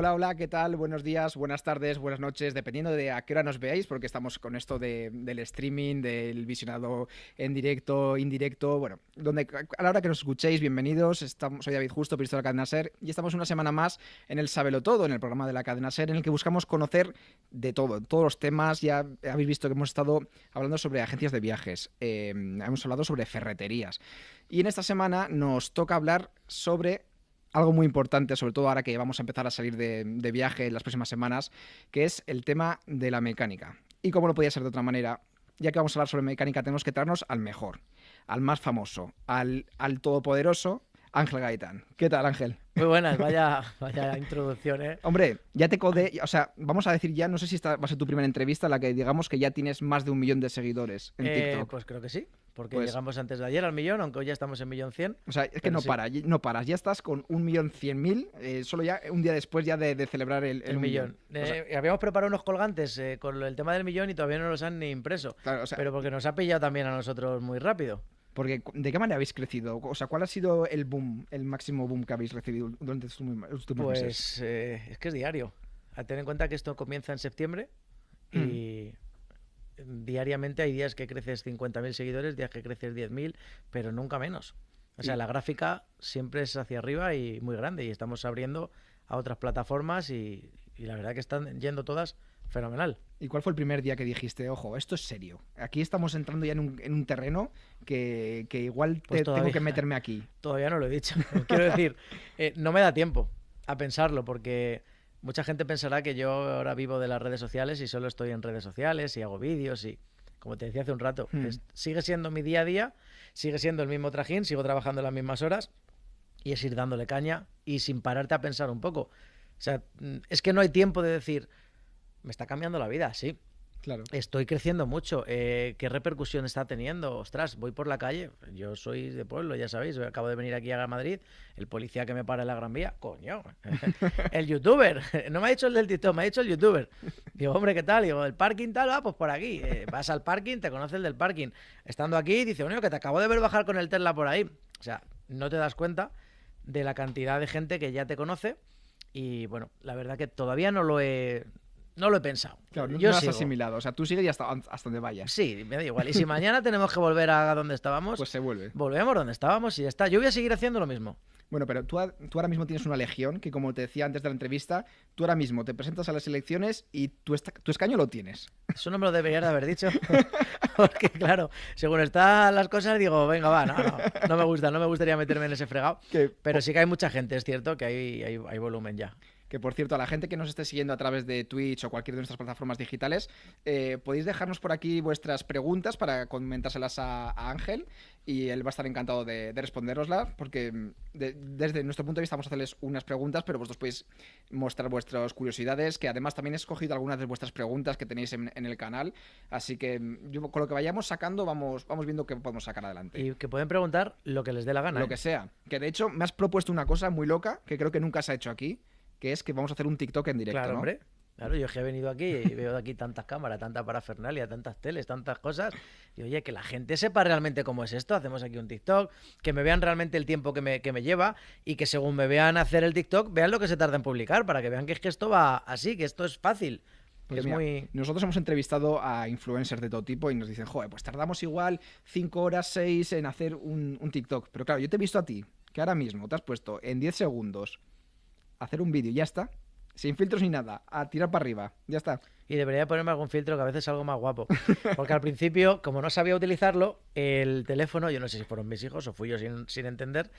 Hola, hola, ¿qué tal? Buenos días, buenas tardes, buenas noches, dependiendo de a qué hora nos veáis, porque estamos con esto de, del streaming, del visionado en directo, indirecto, bueno, donde a la hora que nos escuchéis, bienvenidos, estamos, soy David Justo, periodista de la cadena SER, y estamos una semana más en el Sabelo Todo, en el programa de la cadena SER, en el que buscamos conocer de todo, todos los temas, ya habéis visto que hemos estado hablando sobre agencias de viajes, eh, hemos hablado sobre ferreterías, y en esta semana nos toca hablar sobre algo muy importante, sobre todo ahora que vamos a empezar a salir de, viaje en las próximas semanas, que es el tema de la mecánica. Y como no podía ser de otra manera, ya que vamos a hablar sobre mecánica, tenemos que traernos al mejor, al más famoso, al, al todopoderoso Ángel Gaitán. ¿Qué tal, Ángel? Muy buenas, vaya, vaya introducción, ¿eh? Hombre, ya te codé, o sea, vamos a decir ya, no sé si esta va a ser tu primera entrevista, la que digamos que ya tienes más de un millón de seguidores en eh, TikTok. Pues creo que sí, porque pues llegamos antes de ayer al millón, aunque hoy ya estamos en millón cien. O sea, es que no para, no paras, ya estás con un millón cien mil, eh, solo ya un día después ya de, celebrar el, millón. Eh, habíamos preparado unos colgantes con el tema del millón y todavía no los han ni impreso, pero porque nos ha pillado también a nosotros muy rápido. Porque, ¿de qué manera habéis crecido? O sea, ¿cuál ha sido el boom, el máximo boom que habéis recibido durante estos últimos pues, meses? Pues es que es diario. A tener en cuenta que esto comienza en septiembre y mm. diariamente hay días que creces 50.000 seguidores, días que creces 10.000, pero nunca menos. O sea, la gráfica siempre es hacia arriba y muy grande y estamos abriendo a otras plataformas y la verdad que están yendo todas Fenomenal. ¿Y cuál fue el primer día que dijiste, ojo, esto es serio? Aquí estamos entrando ya en un, terreno que, igual pues tengo que meterme aquí. Todavía no lo he dicho. Quiero decir, eh, no me da tiempo a pensarlo porque mucha gente pensará que yo ahora vivo de las redes sociales y solo estoy en redes sociales y hago vídeos y, como te decía hace un rato, hmm. sigue siendo mi día a día, sigue siendo el mismo trajín, sigo trabajando las mismas horas y es ir dándole caña y sin pararte a pensar un poco. O sea, mm, es que no hay tiempo de decir, me está cambiando la vida, sí. Claro. Estoy creciendo mucho. Eh, ¿Qué repercusión está teniendo? Ostras, voy por la calle. Yo soy de pueblo, ya sabéis. Acabo de venir aquí a Madrid. El policía que me para en la Gran Vía, coño. el youtuber. No me ha dicho el del TikTok, me ha dicho el youtuber. Digo, hombre, ¿qué tal? Digo, el parking tal, va, pues por aquí. Eh, vas al parking, te conoce el del parking. Estando aquí, dice, bueno, que te acabo de ver bajar con el Tesla por ahí. O sea, no te das cuenta de la cantidad de gente que ya te conoce. Y bueno, la verdad que todavía no lo he, no lo he pensado. Claro, no, Yo has asimilado. O sea, tú sigues hasta, hasta donde vayas. Sí, me da igual. Y si mañana tenemos que volver a donde estábamos. Pues se vuelve. Volvemos donde estábamos y ya está. Yo voy a seguir haciendo lo mismo. Bueno, pero tú, tú, ahora mismo tienes una legión que, como te decía antes de la entrevista, tú ahora mismo te presentas a las elecciones y tu, tu escaño lo tienes. Eso no me lo deberías de haber dicho. Porque, claro, según están las cosas, digo, venga, va, no, no, no me gusta, no me gustaría meterme en ese fregado. Pero sí que hay mucha gente, es cierto, que hay, hay, hay volumen ya que por cierto, a la gente que nos esté siguiendo a través de Twitch o cualquier de nuestras plataformas digitales, eh, podéis dejarnos por aquí vuestras preguntas para comentárselas a, Ángel y él va a estar encantado de, responderoslas, porque mm, desde nuestro punto de vista vamos a hacerles unas preguntas, pero vosotros podéis mostrar vuestras curiosidades, que además también he escogido algunas de vuestras preguntas que tenéis en, el canal, así que mm, yo con lo que vayamos sacando vamos, vamos viendo qué podemos sacar adelante. Y que pueden preguntar lo que les dé la gana. Lo ¿eh? que sea. Que de hecho me has propuesto una cosa muy loca que creo que nunca se ha hecho aquí, que es que vamos a hacer un TikTok en directo. Claro, hombre. Claro, yo he venido aquí y veo aquí tantas cámaras, tanta parafernalia, tantas teles, tantas cosas. Y oye, que la gente sepa realmente cómo es esto. Hacemos aquí un TikTok, que me vean realmente el tiempo que me, que me lleva y que según me vean hacer el TikTok, vean lo que se tarda en publicar, para que vean que es que esto va así, que esto es fácil. Pues muy... Nosotros hemos entrevistado a influencers de todo tipo y nos dicen, joder, pues tardamos igual 5 horas, 6 en hacer un, un TikTok. Pero claro, yo te he visto a ti, que ahora mismo te has puesto en 10 segundos hacer un vídeo, ya está. Sin filtros ni nada, a tirar para arriba, ya está. Y debería ponerme algún filtro que a veces es algo más guapo. Porque al principio, como no sabía utilizarlo, el teléfono, yo no sé si fueron mis hijos o fui yo sin, entender,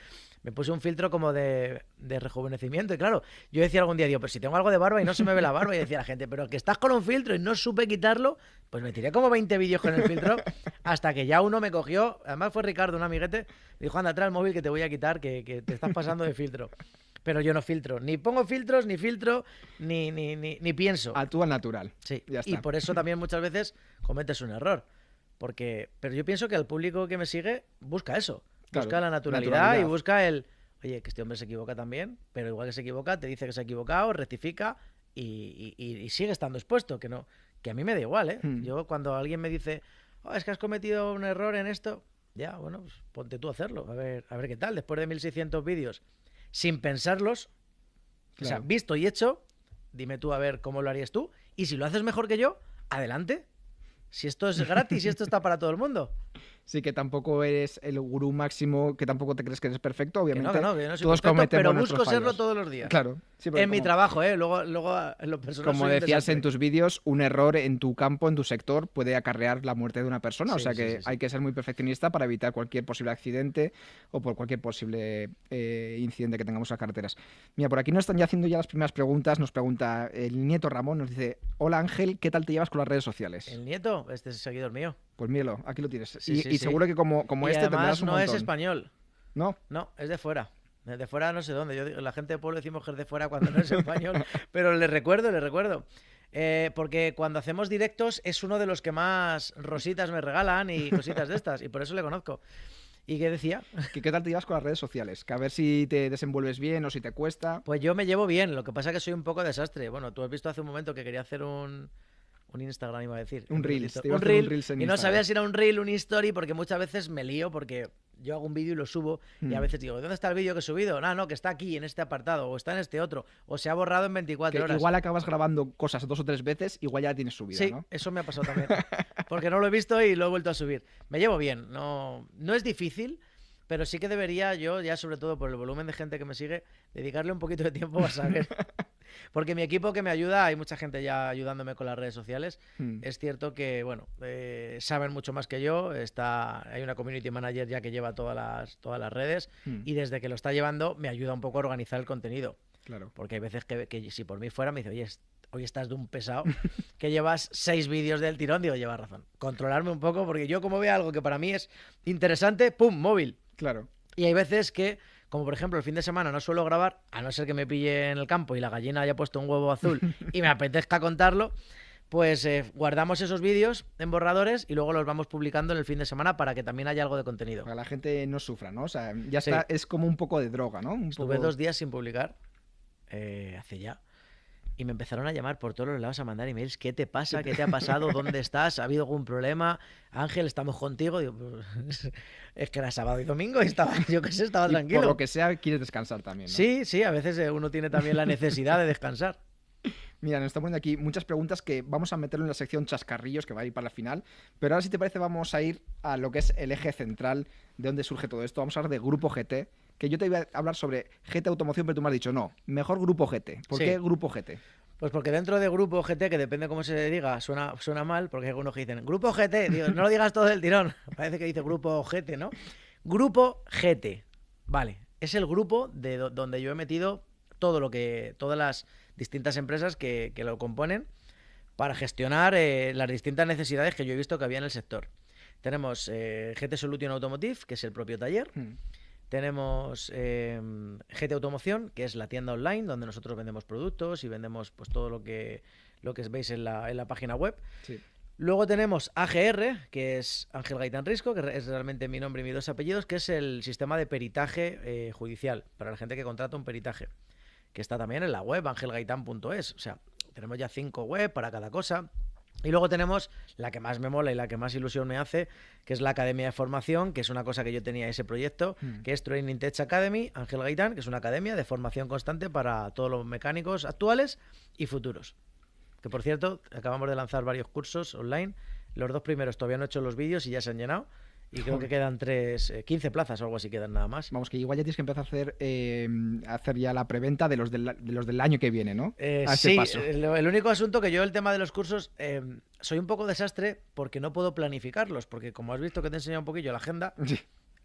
me puse un filtro como de, rejuvenecimiento. Y claro, yo decía algún día, digo, pues si tengo algo de barba y no se me ve la barba, y decía la gente, pero que estás con un filtro y no supe quitarlo, pues me tiré como 20 vídeos con el filtro hasta que ya uno me cogió, además fue Ricardo, un amiguete, dijo, anda, trae el móvil que te voy a quitar, que, que te estás pasando de filtro pero yo no filtro. Ni pongo filtros, ni filtro, ni, ni, ni, pienso. Actúa natural. Sí, y por eso también muchas veces cometes un error. Porque, pero yo pienso que el público que me sigue busca eso. busca la naturalidad, y busca el, oye, que este hombre se equivoca también, pero igual que se equivoca, te dice que se ha equivocado, rectifica y, y, sigue estando expuesto. Que no, que a mí me da igual, ¿eh? Hmm. Yo cuando alguien me dice, oh, es que has cometido un error en esto, ya, bueno, pues ponte tú a hacerlo, a ver, a ver qué tal. Después de 1600 vídeos sin pensarlos, o sea, visto y hecho, dime tú a ver cómo lo harías tú. Y si lo haces mejor que yo, adelante. Si esto es gratis y esto está para todo el mundo. Sí, que tampoco eres el gurú máximo, que tampoco te crees que eres perfecto, Que obviamente. no, que no, que yo no soy todos perfecto, cometemos pero busco serlo todos los días. Claro. sí, en mi trabajo, ¿eh? Luego, luego en lo personal Como decías en tus vídeos, un error en tu campo, en tu sector, puede acarrear la muerte de una persona. o sea que sí. hay que ser muy perfeccionista para evitar cualquier posible accidente o por cualquier posible eh, incidente que tengamos en las carreteras. Mira, por aquí nos están ya haciendo ya las primeras preguntas. Nos pregunta el nieto Ramón, nos dice, hola Ángel, ¿qué tal te llevas con las redes sociales? El nieto, este es seguidor mío. Pues míralo, aquí lo tienes. Sí, y sí, y sí. seguro que como, como y este además tendrás un no es español. ¿No? No, es de fuera. De fuera no sé dónde. Yo la gente de pueblo decimos que es de fuera cuando no es español. pero le recuerdo, le recuerdo. Eh, porque cuando hacemos directos es uno de los que más rositas me regalan y cositas de estas. Y por eso le conozco. ¿Y qué decía? ¿Qué, ¿Qué tal te llevas con las redes sociales? Que a ver si te desenvuelves bien o si te cuesta. Pues yo me llevo bien. Lo que pasa es que soy un poco desastre. Bueno, tú has visto hace un momento que quería hacer un. Un Instagram iba a decir. Un a Un un reel, en y no sabía si era un reel, un story, porque muchas veces me lío porque yo hago un vídeo y lo subo y a Hmm. veces digo, ¿dónde está el vídeo que he subido? No, no, que está aquí en este apartado o está en este otro o se ha borrado en 24 Que horas. igual acabas grabando cosas dos o tres veces, igual ya tienes subida, Sí, ¿no? eso me ha pasado también. Porque no lo he visto y lo he vuelto a subir. Me llevo bien, no, no es difícil, pero sí que debería yo, ya sobre todo por el volumen de gente que me sigue, dedicarle un poquito de tiempo a saber. Porque mi equipo que me ayuda, hay mucha gente ya ayudándome con las redes sociales. Hmm. Es cierto que, bueno, eh, saben mucho más que yo. Está, hay una community manager ya que lleva todas las, todas las redes Hmm. y desde que lo está llevando me ayuda un poco a organizar el contenido. Claro. Porque hay veces que, que si por mí fuera me dice, oye, hoy estás de un pesado que llevas seis vídeos del tirón. Digo, llevas razón. Controlarme un poco porque yo como veo algo que para mí es interesante, ¡pum! Móvil. Claro. Y hay veces que, como por ejemplo el fin de semana no suelo grabar, a no ser que me pille en el campo y la gallina haya puesto un huevo azul y me apetezca contarlo, pues eh, guardamos esos vídeos en borradores y luego los vamos publicando en el fin de semana para que también haya algo de contenido. Para que la gente no sufra, ¿no? O sea, ya Sí. está, es como un poco de droga, ¿no? Un Estuve poco- dos días sin publicar, eh, hace ya. Y me empezaron a llamar por todos los lados a mandar emails. ¿Qué te pasa? ¿Qué te ha pasado? ¿Dónde estás? ¿Ha habido algún problema? Ángel, estamos contigo. Digo, "Pues, es que era sábado y domingo y estaba, yo qué sé, estaba y tranquilo. Por lo que sea, quieres descansar también, ¿no? Sí, sí, a veces eh, uno tiene también la necesidad de descansar. Mira, nos están poniendo aquí muchas preguntas que vamos a meterlo en la sección chascarrillos que va a ir para la final. Pero ahora, si te parece, vamos a ir a lo que es el eje central de dónde surge todo esto. Vamos a hablar de Grupo GT. Que yo te iba a hablar sobre GT Automoción, pero tú me has dicho no. Mejor Grupo GT. ¿Por Sí. qué Grupo GT? Pues porque dentro de Grupo GT, que depende cómo se diga, suena, suena mal, porque hay algunos que dicen Grupo GT, no lo digas todo del tirón, parece que dice Grupo GT, ¿no? Grupo GT, vale, es el grupo de do- donde yo he metido todo lo que, todas las distintas empresas que, que lo componen para gestionar eh, las distintas necesidades que yo he visto que había en el sector. Tenemos eh, GT Solution Automotive, que es el propio taller, Hmm. Tenemos eh, GT Automoción, que es la tienda online donde nosotros vendemos productos y vendemos pues todo lo que, lo que veis en la, en la página web. Sí. Luego tenemos AGR, que es Ángel Gaitán Risco, que es realmente mi nombre y mis dos apellidos, que es el sistema de peritaje eh, judicial para la gente que contrata un peritaje, que está también en la web angelgaitán.es. O sea, tenemos ya cinco web para cada cosa. Y luego tenemos la que más me mola y la que más ilusión me hace, que es la Academia de Formación, que es una cosa que yo tenía ese proyecto, Hmm. que es Training Tech Academy, Ángel Gaitán, que es una academia de formación constante para todos los mecánicos actuales y futuros. Que por cierto, acabamos de lanzar varios cursos online. Los dos primeros todavía no he hecho los vídeos y ya se han llenado. Y creo que quedan tres, eh, 15 plazas o algo así quedan nada más. Vamos, que igual ya tienes que empezar a hacer, eh, a hacer ya la preventa de los, del, de los del año que viene, ¿no? Eh, a ese sí, paso. el, el único asunto que yo el tema de los cursos eh, soy un poco desastre porque no puedo planificarlos, porque como has visto que te he enseñado un poquillo la agenda, Sí.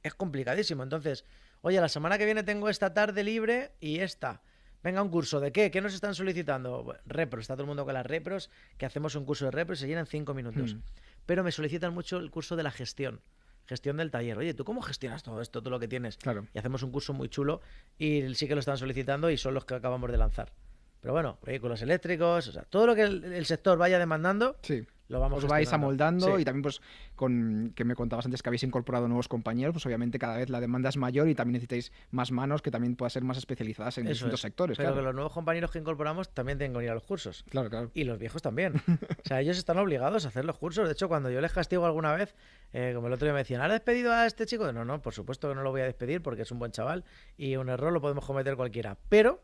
es complicadísimo. Entonces, oye, la semana que viene tengo esta tarde libre y esta. Venga, un curso de qué? ¿Qué nos están solicitando? Bueno, repros, está todo el mundo con las repros, que hacemos un curso de repros y se llenan cinco minutos. Hmm. Pero me solicitan mucho el curso de la gestión, gestión del taller. Oye, ¿tú cómo gestionas todo esto, todo lo que tienes? Claro. Y hacemos un curso muy chulo y sí que lo están solicitando y son los que acabamos de lanzar. Pero bueno, vehículos eléctricos, o sea, todo lo que el, el sector vaya demandando, Sí. Lo vamos Os vais amoldando Sí. y también pues con que me contabas antes que habéis incorporado nuevos compañeros, pues obviamente cada vez la demanda es mayor y también necesitáis más manos que también puedan ser más especializadas en Eso distintos es. sectores. Pero claro. que los nuevos compañeros que incorporamos también tienen que venir a los cursos. claro, claro. Y los viejos también. O sea, ellos están obligados a hacer los cursos. De hecho, cuando yo les castigo alguna vez, eh, como el otro día me decían, ¿has despedido a este chico? No, no, por supuesto que no lo voy a despedir porque es un buen chaval y un error lo podemos cometer cualquiera. Pero,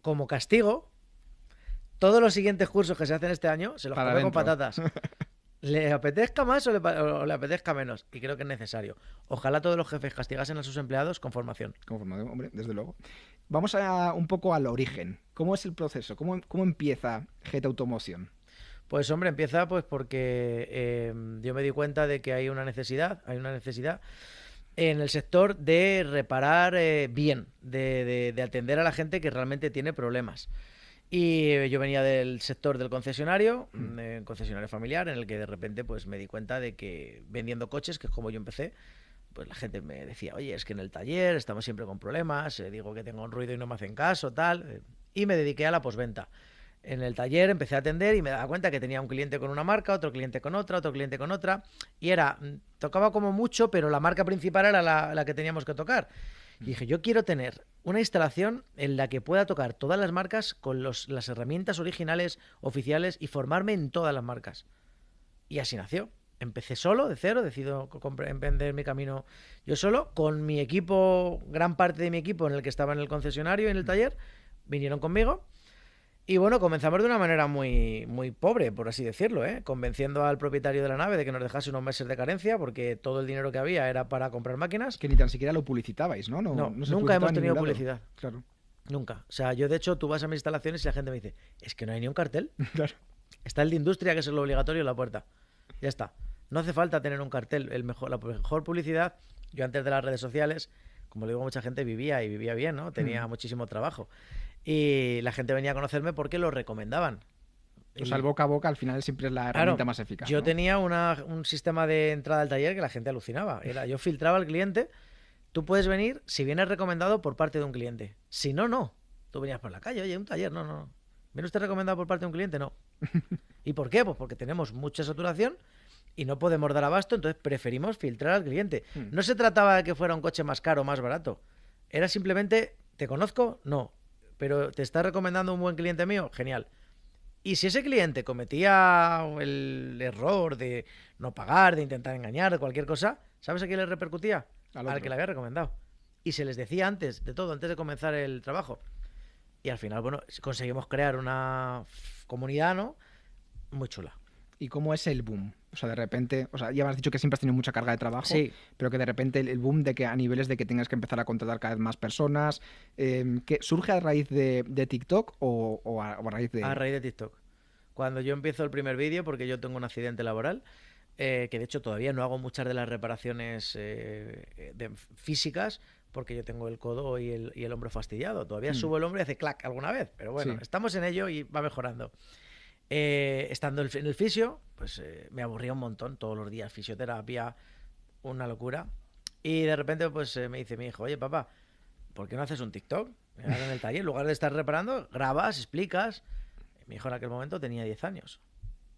como castigo, todos los siguientes cursos que se hacen este año se los come con patatas. le apetezca más o le, pa- o le apetezca menos. Y creo que es necesario. Ojalá todos los jefes castigasen a sus empleados con formación. Como formador, hombre, desde luego. Vamos a un poco al origen. ¿Cómo es el proceso? ¿Cómo, cómo empieza GT Automoción? Pues hombre, empieza pues porque eh, yo me di cuenta de que hay una necesidad, hay una necesidad en el sector de reparar eh, bien, de, de- de atender a la gente que realmente tiene problemas. Y yo venía del sector del concesionario, mm, eh, concesionario familiar, en el que de repente pues me di cuenta de que vendiendo coches, que es como yo empecé, pues la gente me decía, oye, es que en el taller estamos siempre con problemas, eh, digo que tengo un ruido y no me hacen caso, tal. eh, Y me dediqué a la posventa. En el taller empecé a atender y me daba cuenta que tenía un cliente con una marca, otro cliente con otra, otro cliente con otra. Y era, mm, tocaba como mucho, pero la marca principal era la, la que teníamos que tocar. Y dije, yo quiero tener una instalación en la que pueda tocar todas las marcas con los- las herramientas originales, oficiales y formarme en todas las marcas. Y así nació. Empecé solo, de cero, decido emprender mi camino yo solo, con mi equipo, gran parte de mi equipo en el que estaba en el concesionario y en el taller, vinieron conmigo. Y bueno, comenzamos de una manera muy, muy pobre, por así decirlo, ¿eh? convenciendo al propietario de la nave de que nos dejase unos meses de carencia, porque todo el dinero que había era para comprar máquinas. Que ni tan siquiera lo publicitabais, ¿no? No, se nunca hemos en tenido publicidad. Claro, Nunca. O sea, yo de hecho, tú vas a mis instalaciones y la gente me dice, es que no hay ni un cartel. claro. Está el de industria, que es lo obligatorio en la puerta. Ya está. No hace falta tener un cartel. El mejor, la mejor publicidad, yo antes de las redes sociales, como le digo a mucha gente, vivía y vivía bien, ¿no? Tenía Mm. muchísimo trabajo. Y la gente venía a conocerme porque lo recomendaban. O sea, el boca a boca al final siempre es la Claro, herramienta más eficaz. Yo ¿no? tenía una- un sistema de entrada al taller que la gente alucinaba. Era, yo filtraba al cliente. Tú puedes venir si vienes recomendado por parte de un cliente. Si no, no. Tú venías por la calle, oye, un taller, no, no, no. ¿Viene usted recomendado por parte de un cliente? No. ¿Y por qué? Pues porque tenemos mucha saturación y no podemos dar abasto, entonces preferimos filtrar al cliente. Hmm. No se trataba de que fuera un coche más caro o más barato. Era simplemente, ¿te conozco? No. Pero ¿te está recomendando un buen cliente mío? Genial. Y si ese cliente cometía el error de no pagar, de intentar engañar, de cualquier cosa, ¿sabes a quién le repercutía? Al Al, que le había recomendado. Y se les decía antes de todo, antes de comenzar el trabajo. Y al final, bueno, conseguimos crear una comunidad, ¿no? Muy chula. ¿Y cómo es el boom? O sea, de repente, o sea, ya me has dicho que siempre has tenido mucha carga de trabajo, Sí, pero que de repente el, el boom de que a niveles de que tengas que empezar a contratar cada vez más personas, eh, que surge a raíz de, de TikTok o, o a, o a raíz de... a raíz de TikTok. Cuando yo empiezo el primer vídeo, porque yo tengo un accidente laboral, eh, que de hecho todavía no hago muchas de las reparaciones eh, de- físicas, porque yo tengo el codo y el, y el hombro fastidiado. Todavía Mm. subo el hombro y hace clac alguna vez, pero bueno, Sí. estamos en ello y va mejorando. Eh, estando en el fisio, pues eh, me aburría un montón todos los días, fisioterapia, una locura. Y de repente, pues eh, me dice mi hijo, oye papá, ¿por qué no haces un TikTok? En el taller, en lugar de estar reparando, grabas, explicas. Mi hijo en aquel momento tenía 10 años.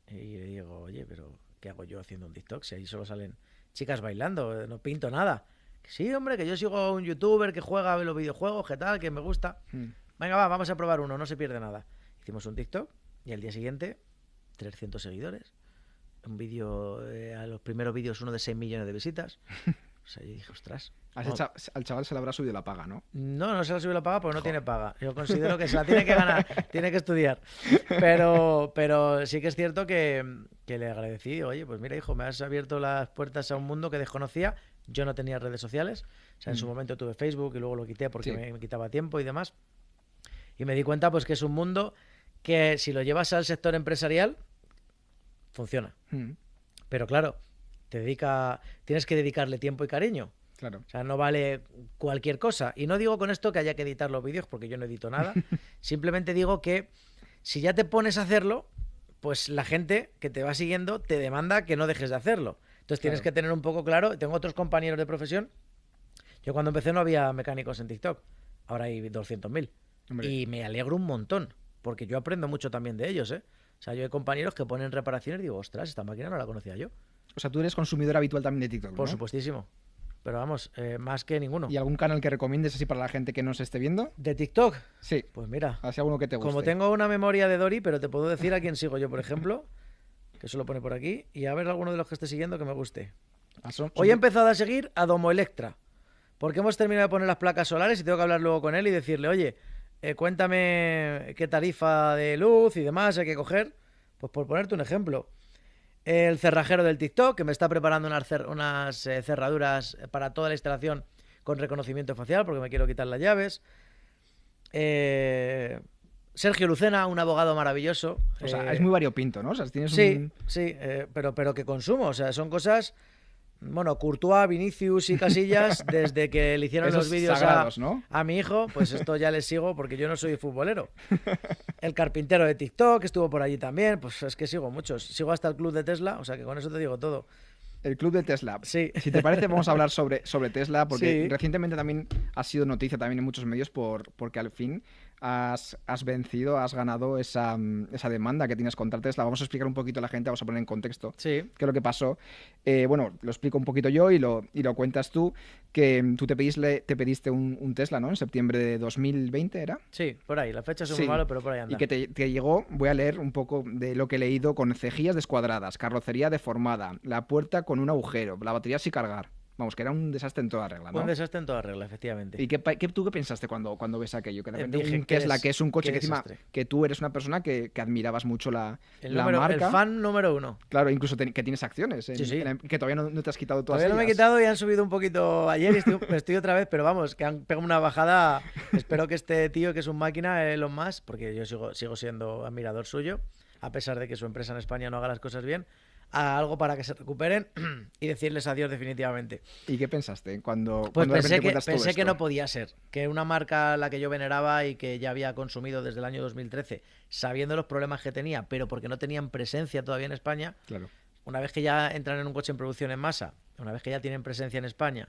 Y le digo, oye, pero ¿qué hago yo haciendo un TikTok? Si ahí solo salen chicas bailando, no pinto nada. Sí, hombre, que yo sigo a un youtuber que juega a los videojuegos, que tal, que me gusta. Mm. Venga, va, vamos a probar uno, no se pierde nada. Hicimos un TikTok y al día siguiente, 300 seguidores. Un vídeo, eh, a los primeros vídeos, uno de 6 millones de visitas. O sea, yo dije, ostras. No, al chaval se le habrá subido la paga, ¿no? no, no se le subió la paga porque no tiene paga. Yo considero que se la tiene que ganar, tiene que estudiar. Pero, pero sí que es cierto que, que le agradecí. Oye, pues mira, hijo, me has abierto las puertas a un mundo que desconocía. Yo no tenía redes sociales. O sea, en su Mm. momento tuve Facebook y luego lo quité porque Sí. me, me quitaba tiempo y demás. Y me di cuenta, pues, que es un mundo que si lo llevas al sector empresarial, funciona. Mm, Pero claro, te dedica, tienes que dedicarle tiempo y cariño. Claro. O sea, no vale cualquier cosa. Y no digo con esto que haya que editar los vídeos, porque yo no edito nada. Simplemente digo que si ya te pones a hacerlo, pues la gente que te va siguiendo te demanda que no dejes de hacerlo. Entonces tienes Claro. que tener un poco claro. Tengo otros compañeros de profesión. Yo cuando empecé no había mecánicos en TikTok. Ahora hay 200.000. Hombre, Y me alegro un montón, porque yo aprendo mucho también de ellos, ¿eh? O sea, yo hay compañeros que ponen reparaciones y digo, ostras, esta máquina no la conocía yo. O sea, tú eres consumidor habitual también de TikTok, Por ¿no? supuestísimo. Pero vamos, eh, más que ninguno. ¿Y algún canal que recomiendes así para la gente que nos esté viendo? ¿De TikTok? Sí, Pues mira, así alguno que te guste. como tengo una memoria de Dory, pero te puedo decir a quién sigo yo, por ejemplo, que eso lo pone por aquí, y a ver alguno de los que esté siguiendo que me guste. Ah, Hoy he empezado a seguir a Domo Electra, porque hemos terminado de poner las placas solares y tengo que hablar luego con él y decirle, oye, eh, cuéntame qué tarifa de luz y demás hay que coger. Pues por ponerte un ejemplo. El cerrajero del TikTok, que me está preparando unas, cer- unas, eh, cerraduras para toda la instalación con reconocimiento facial, porque me quiero quitar las llaves. Eh, Sergio Lucena, un abogado maravilloso. O sea, eh, es muy variopinto, ¿no? O sea, tienes Sí, un... sí, pero, pero que consumo. O sea, son cosas. Bueno, Courtois, Vinicius y Casillas, desde que le hicieron Esos los vídeos a, ¿no? a mi hijo, pues esto ya les sigo porque yo no soy futbolero. El carpintero de TikTok estuvo por allí también, pues es que sigo muchos. Sigo hasta el club de Tesla, o sea que con eso te digo todo. El club de Tesla. Sí. Si te parece, vamos a hablar sobre, sobre Tesla, porque Sí. recientemente también ha sido noticia también en muchos medios por, porque al fin has, has vencido, has ganado esa, mm, esa demanda que tienes contra Tesla. Vamos a explicar un poquito a la gente, vamos a poner en contexto Sí. qué es lo que pasó. Eh, bueno, lo explico un poquito yo y lo, y lo cuentas tú, que mm, tú te pediste, te pediste un, un Tesla, ¿no? En septiembre de 2020, ¿era? Sí, por ahí. La fecha es Sí. muy malo, pero por ahí anda. Y que te, te llegó, voy a leer un poco de lo que he leído, con cejillas descuadradas, carrocería deformada, la puerta con un agujero, la batería sin cargar. Vamos, que era un desastre en toda regla, ¿no? Un desastre en toda regla, efectivamente. ¿Y qué, qué- tú qué pensaste cuando, cuando ves aquello? Que de Eh, repente dije, un ¿qué Tesla, des- que es un coche que encima, que tú eres una persona que, que admirabas mucho la, el, la número, el marca. fan número uno. Claro, incluso te- que tienes acciones, en- Sí, sí. en- que todavía no, no te has quitado todas Todavía no me he ellas. quitado y han subido un poquito ayer y estoy, estoy otra vez, pero vamos, que han pegado una bajada. Espero que este tío, que es un máquina, Elon Musk, porque yo sigo, sigo siendo admirador suyo, a pesar de que su empresa en España no haga las cosas bien, haga algo para que se recuperen y decirles adiós definitivamente. ¿Y qué pensaste cuando, Pues cuando pensé, que, todo pensé que no podía ser, que una marca a la que yo veneraba y que ya había consumido desde el año 2013, sabiendo los problemas que tenía, pero porque no tenían presencia todavía en España, Claro. una vez que ya entran en un coche en producción en masa, una vez que ya tienen presencia en España,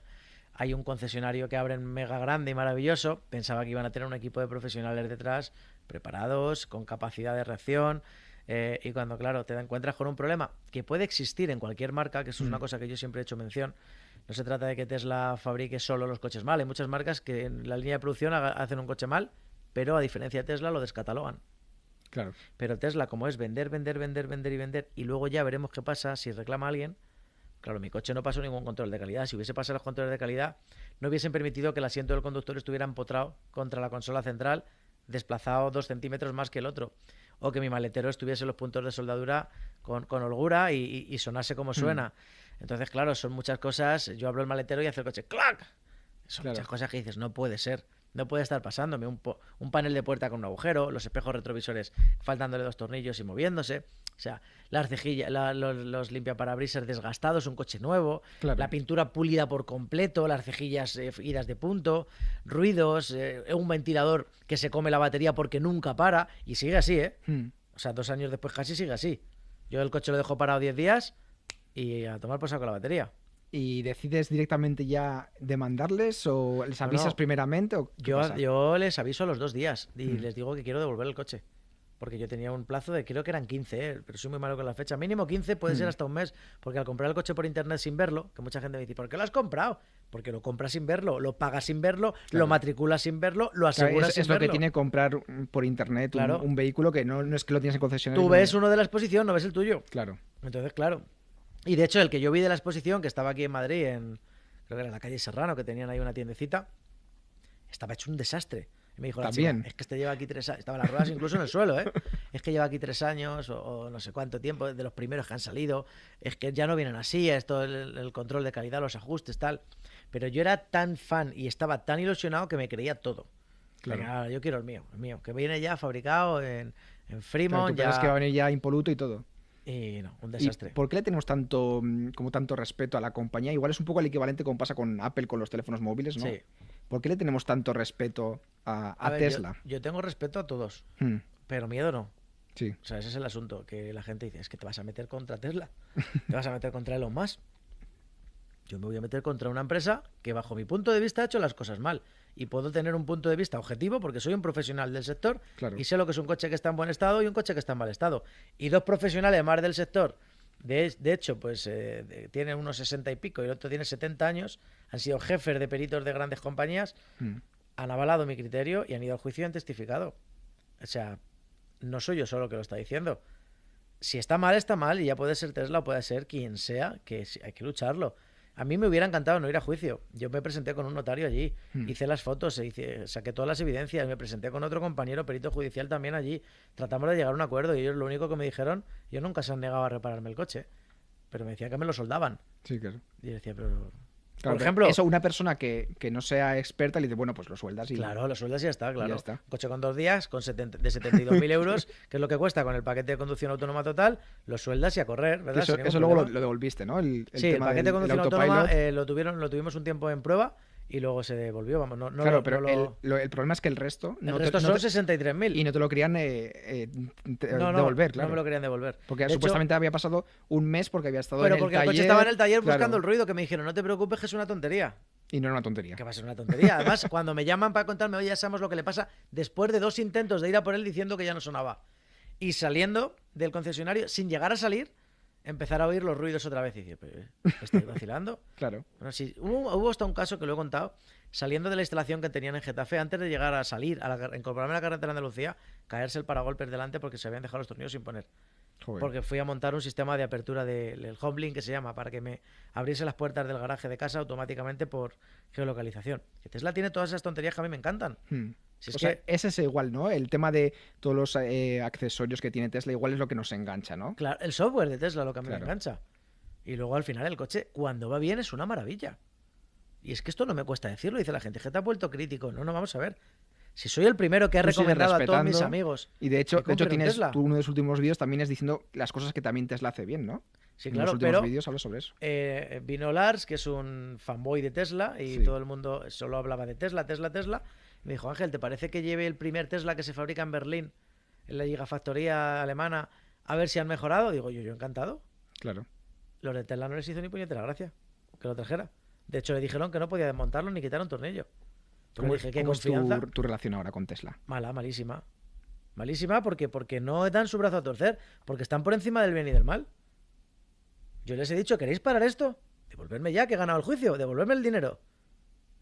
hay un concesionario que abren mega grande y maravilloso, pensaba que iban a tener un equipo de profesionales detrás, preparados, con capacidad de reacción, eh, y cuando, claro, te encuentras con un problema que puede existir en cualquier marca, que eso es una Mm. cosa que yo siempre he hecho mención, no se trata de que Tesla fabrique solo los coches mal, hay muchas marcas que en la línea de producción hacen un coche mal, pero a diferencia de Tesla lo descatalogan. Claro. Pero Tesla, como es vender, vender, vender, vender y vender, y luego ya veremos qué pasa si reclama alguien. Claro, mi coche no pasó ningún control de calidad. Si hubiese pasado los controles de calidad, no hubiesen permitido que el asiento del conductor estuviera empotrado contra la consola central, desplazado dos centímetros más que el otro. O que mi maletero estuviese en los puntos de soldadura con, con holgura y, y- sonase como suena. Entonces, claro, son muchas cosas. Yo abro el maletero y hace el coche ¡clac! Son Claro. muchas cosas que dices, no puede ser. No puede estar pasándome un, panel de puerta con un agujero, los espejos retrovisores faltándole dos tornillos y moviéndose. O sea, las cejillas, la- los, los limpiaparabrisas desgastados, un coche nuevo, Claro. la pintura pulida por completo, las cejillas eh, idas de punto, ruidos, eh, un ventilador que se come la batería porque nunca para. Y sigue así, ¿eh? Hmm. O sea, dos años después casi sigue así. Yo el coche lo dejo parado 10 días y a tomar por saco la batería. ¿Y decides directamente ya demandarles o les avisas no. primeramente? O Yo, pasa? yo les aviso los dos días y Mm. les digo que quiero devolver el coche. Porque yo tenía un plazo de, creo que eran 15, ¿eh? pero soy muy malo con la fecha. Mínimo 15 puede ser Mm. hasta un mes. Porque al comprar el coche por internet sin verlo, que mucha gente me dice, ¿por qué lo has comprado? Porque lo compras sin verlo, lo pagas sin verlo, Claro. lo matriculas sin verlo, lo Claro, aseguras es, sin es lo que verlo. tiene comprar por internet un- Claro. un, vehículo que no, no es que lo tienes en concesionario. Tú ves uno de la exposición, no ves el tuyo. Claro. Entonces, claro. Y de hecho, el que yo vi de la exposición, que estaba aquí en Madrid, en creo que era en la calle Serrano, que tenían ahí una tiendecita, estaba hecho un desastre. Y me dijo la chica, es que este lleva aquí tres años. Estaban las ruedas incluso en el suelo, ¿eh? Es que lleva aquí tres años o, o no sé cuánto tiempo, de los primeros que han salido. Es que ya no vienen así, esto, el, el control de calidad, los ajustes, tal. Pero yo era tan fan y estaba tan ilusionado que me creía todo. Claro. Venga, yo quiero el mío, el mío, que viene ya fabricado en, en Claro, Fremont, tú ya... que va a venir ya impoluto y todo. Y no, un ¿Y desastre. por qué le tenemos tanto, mm, como tanto respeto a la compañía? Igual es un poco el equivalente como pasa con Apple con los teléfonos móviles, ¿no? Sí. ¿Por qué le tenemos tanto respeto a, a A ver, yo- Tesla? Yo, tengo respeto a todos, Hmm, pero miedo no. sí, O sea, ese es el asunto, que la gente dice, es que te vas a meter contra Tesla, te vas a meter contra Elon Musk. Yo me voy a meter contra una empresa que bajo mi punto de vista ha hecho las cosas mal. Y puedo tener un punto de vista objetivo porque soy un profesional del sector claro. y sé lo que es un coche que está en buen estado y un coche que está en mal estado. Y dos profesionales más del sector, de, de hecho, pues eh, de- tienen unos 60 y pico y el otro tiene 70 años, han sido jefes de peritos de grandes compañías, Hmm, han avalado mi criterio y han ido al juicio y han testificado. O sea, no soy yo solo que lo está diciendo. Si está mal, está mal y ya puede ser Tesla o puede ser quien sea, que hay que lucharlo. A mí me hubiera encantado no ir a juicio. Yo me presenté con un notario allí, Hmm. hice las fotos, hice- saqué todas las evidencias, me presenté con otro compañero perito judicial también allí. Tratamos de llegar a un acuerdo y ellos lo único que me dijeron, yo nunca se han negado a repararme el coche, pero me decían que me lo soldaban. Sí, claro. Y yo decía, pero... Claro, Por ejemplo, Eso, una persona que, que no sea experta le dice, bueno, pues lo sueldas y. Claro, los sueldos ya está, claro. ya está. Coche con dos días, con 70 de 72.000 euros, que es lo que cuesta con el paquete de conducción autónoma total, los sueldas y a correr, ¿verdad? Eso, luego lo, lo devolviste, ¿no? El, el sí, el paquete de conducción autónoma eh, lo, tuvieron, lo tuvimos un tiempo en prueba y luego se devolvió, vamos, no, no claro, lo- pero no el, lo- lo- el problema es que el resto. el no te- resto no son te- 63.000. Y no te lo querían eh, eh, te- no, no, devolver, claro. no me lo querían devolver. Porque De hecho, supuestamente había pasado un mes porque había estado pero en el porque taller. el coche estaba en el taller claro, buscando el ruido, que me dijeron, no te preocupes, que es una tontería. Y no era una tontería. Que va a ser una tontería. Además, cuando me llaman para contarme, oye, ya sabemos lo que le pasa, después de dos intentos de ir a por él diciendo que ya no sonaba. Y saliendo del concesionario, sin llegar a salir, empezar a oír los ruidos otra vez. Y decir, "Pero, eh, ¿me estáis vacilando? Claro. Bueno, sí, hubo, hubo hasta un caso que lo he contado, saliendo de la instalación que tenían en Getafe, antes de llegar a salir, a, la, car- incorporarme a la carretera de Andalucía, caerse el paragolpes delante porque se habían dejado los tornillos sin poner. Joder. Porque fui a montar un sistema de apertura del del Homelink que se llama, para que me abriese las puertas del garaje de casa automáticamente por geolocalización. Que Tesla tiene todas esas tonterías que a mí me encantan. Hmm. Si es o sea, que, ese es igual, ¿no? El tema de todos los eh, accesorios que tiene Tesla igual es lo que nos engancha, ¿no? claro, el software de Tesla lo que a mí Claro. me engancha. Y luego al final el coche, cuando va bien, es una maravilla. Y es que esto no me cuesta decirlo, dice la gente, que te ha vuelto crítico. No, no, vamos a ver. Si soy el primero que sigues recomendado a todos mis amigos. Y de hecho, de hecho tienes Tesla. tú uno de los últimos vídeos también es diciendo las cosas que también Tesla hace bien, ¿no? Sí, en claro, los últimos pero vídeos habla sobre eso. eh, vino Lars, que es un fanboy de Tesla, y Sí. todo el mundo solo hablaba de Tesla, Tesla, Tesla. Y me dijo, Ángel, ¿te parece que lleve el primer Tesla que se fabrica en Berlín, en la gigafactoría alemana, a ver si han mejorado? Digo, yo, yo encantado. Claro. Los de Tesla no les hizo ni puñetera gracia que lo trajera. De hecho, le dijeron que no podía desmontarlo ni quitar un tornillo. ¿Cómo, dije, ¿qué cómo es tu, relación ahora con Tesla? Mala, malísima. Malísima porque, porque no dan su brazo a torcer, porque están por encima del bien y del mal. Yo les he dicho, ¿queréis parar esto? Devolverme ya, que he ganado el juicio, devolverme el dinero.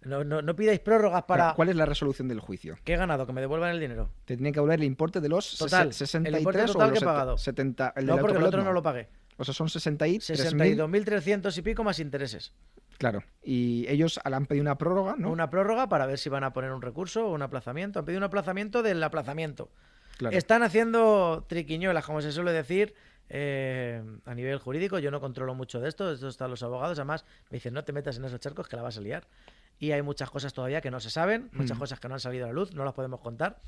No, no, no pidáis prórrogas para... ¿Cuál es la resolución del juicio? ¿Qué he ganado? Que me devuelvan el dinero. Te tiene que devolver el importe de los Total, sese- el 63 importe o los que he pagado. 70, el no, porque el otro no no. lo pagué. O sea, son 63.000. 62.300 y pico más intereses. Claro. Y ellos han pedido una prórroga, ¿no? Una prórroga para ver si van a poner un recurso o un aplazamiento. Han pedido un aplazamiento del aplazamiento. Claro. Están haciendo triquiñuelas, como se suele decir, eh, a nivel jurídico. Yo no controlo mucho de esto, esto están los abogados. Además, me dicen, no te metas en esos charcos que la vas a liar. Y hay muchas cosas todavía que no se saben, muchas Mm. cosas que no han salido a la luz, no las podemos contar.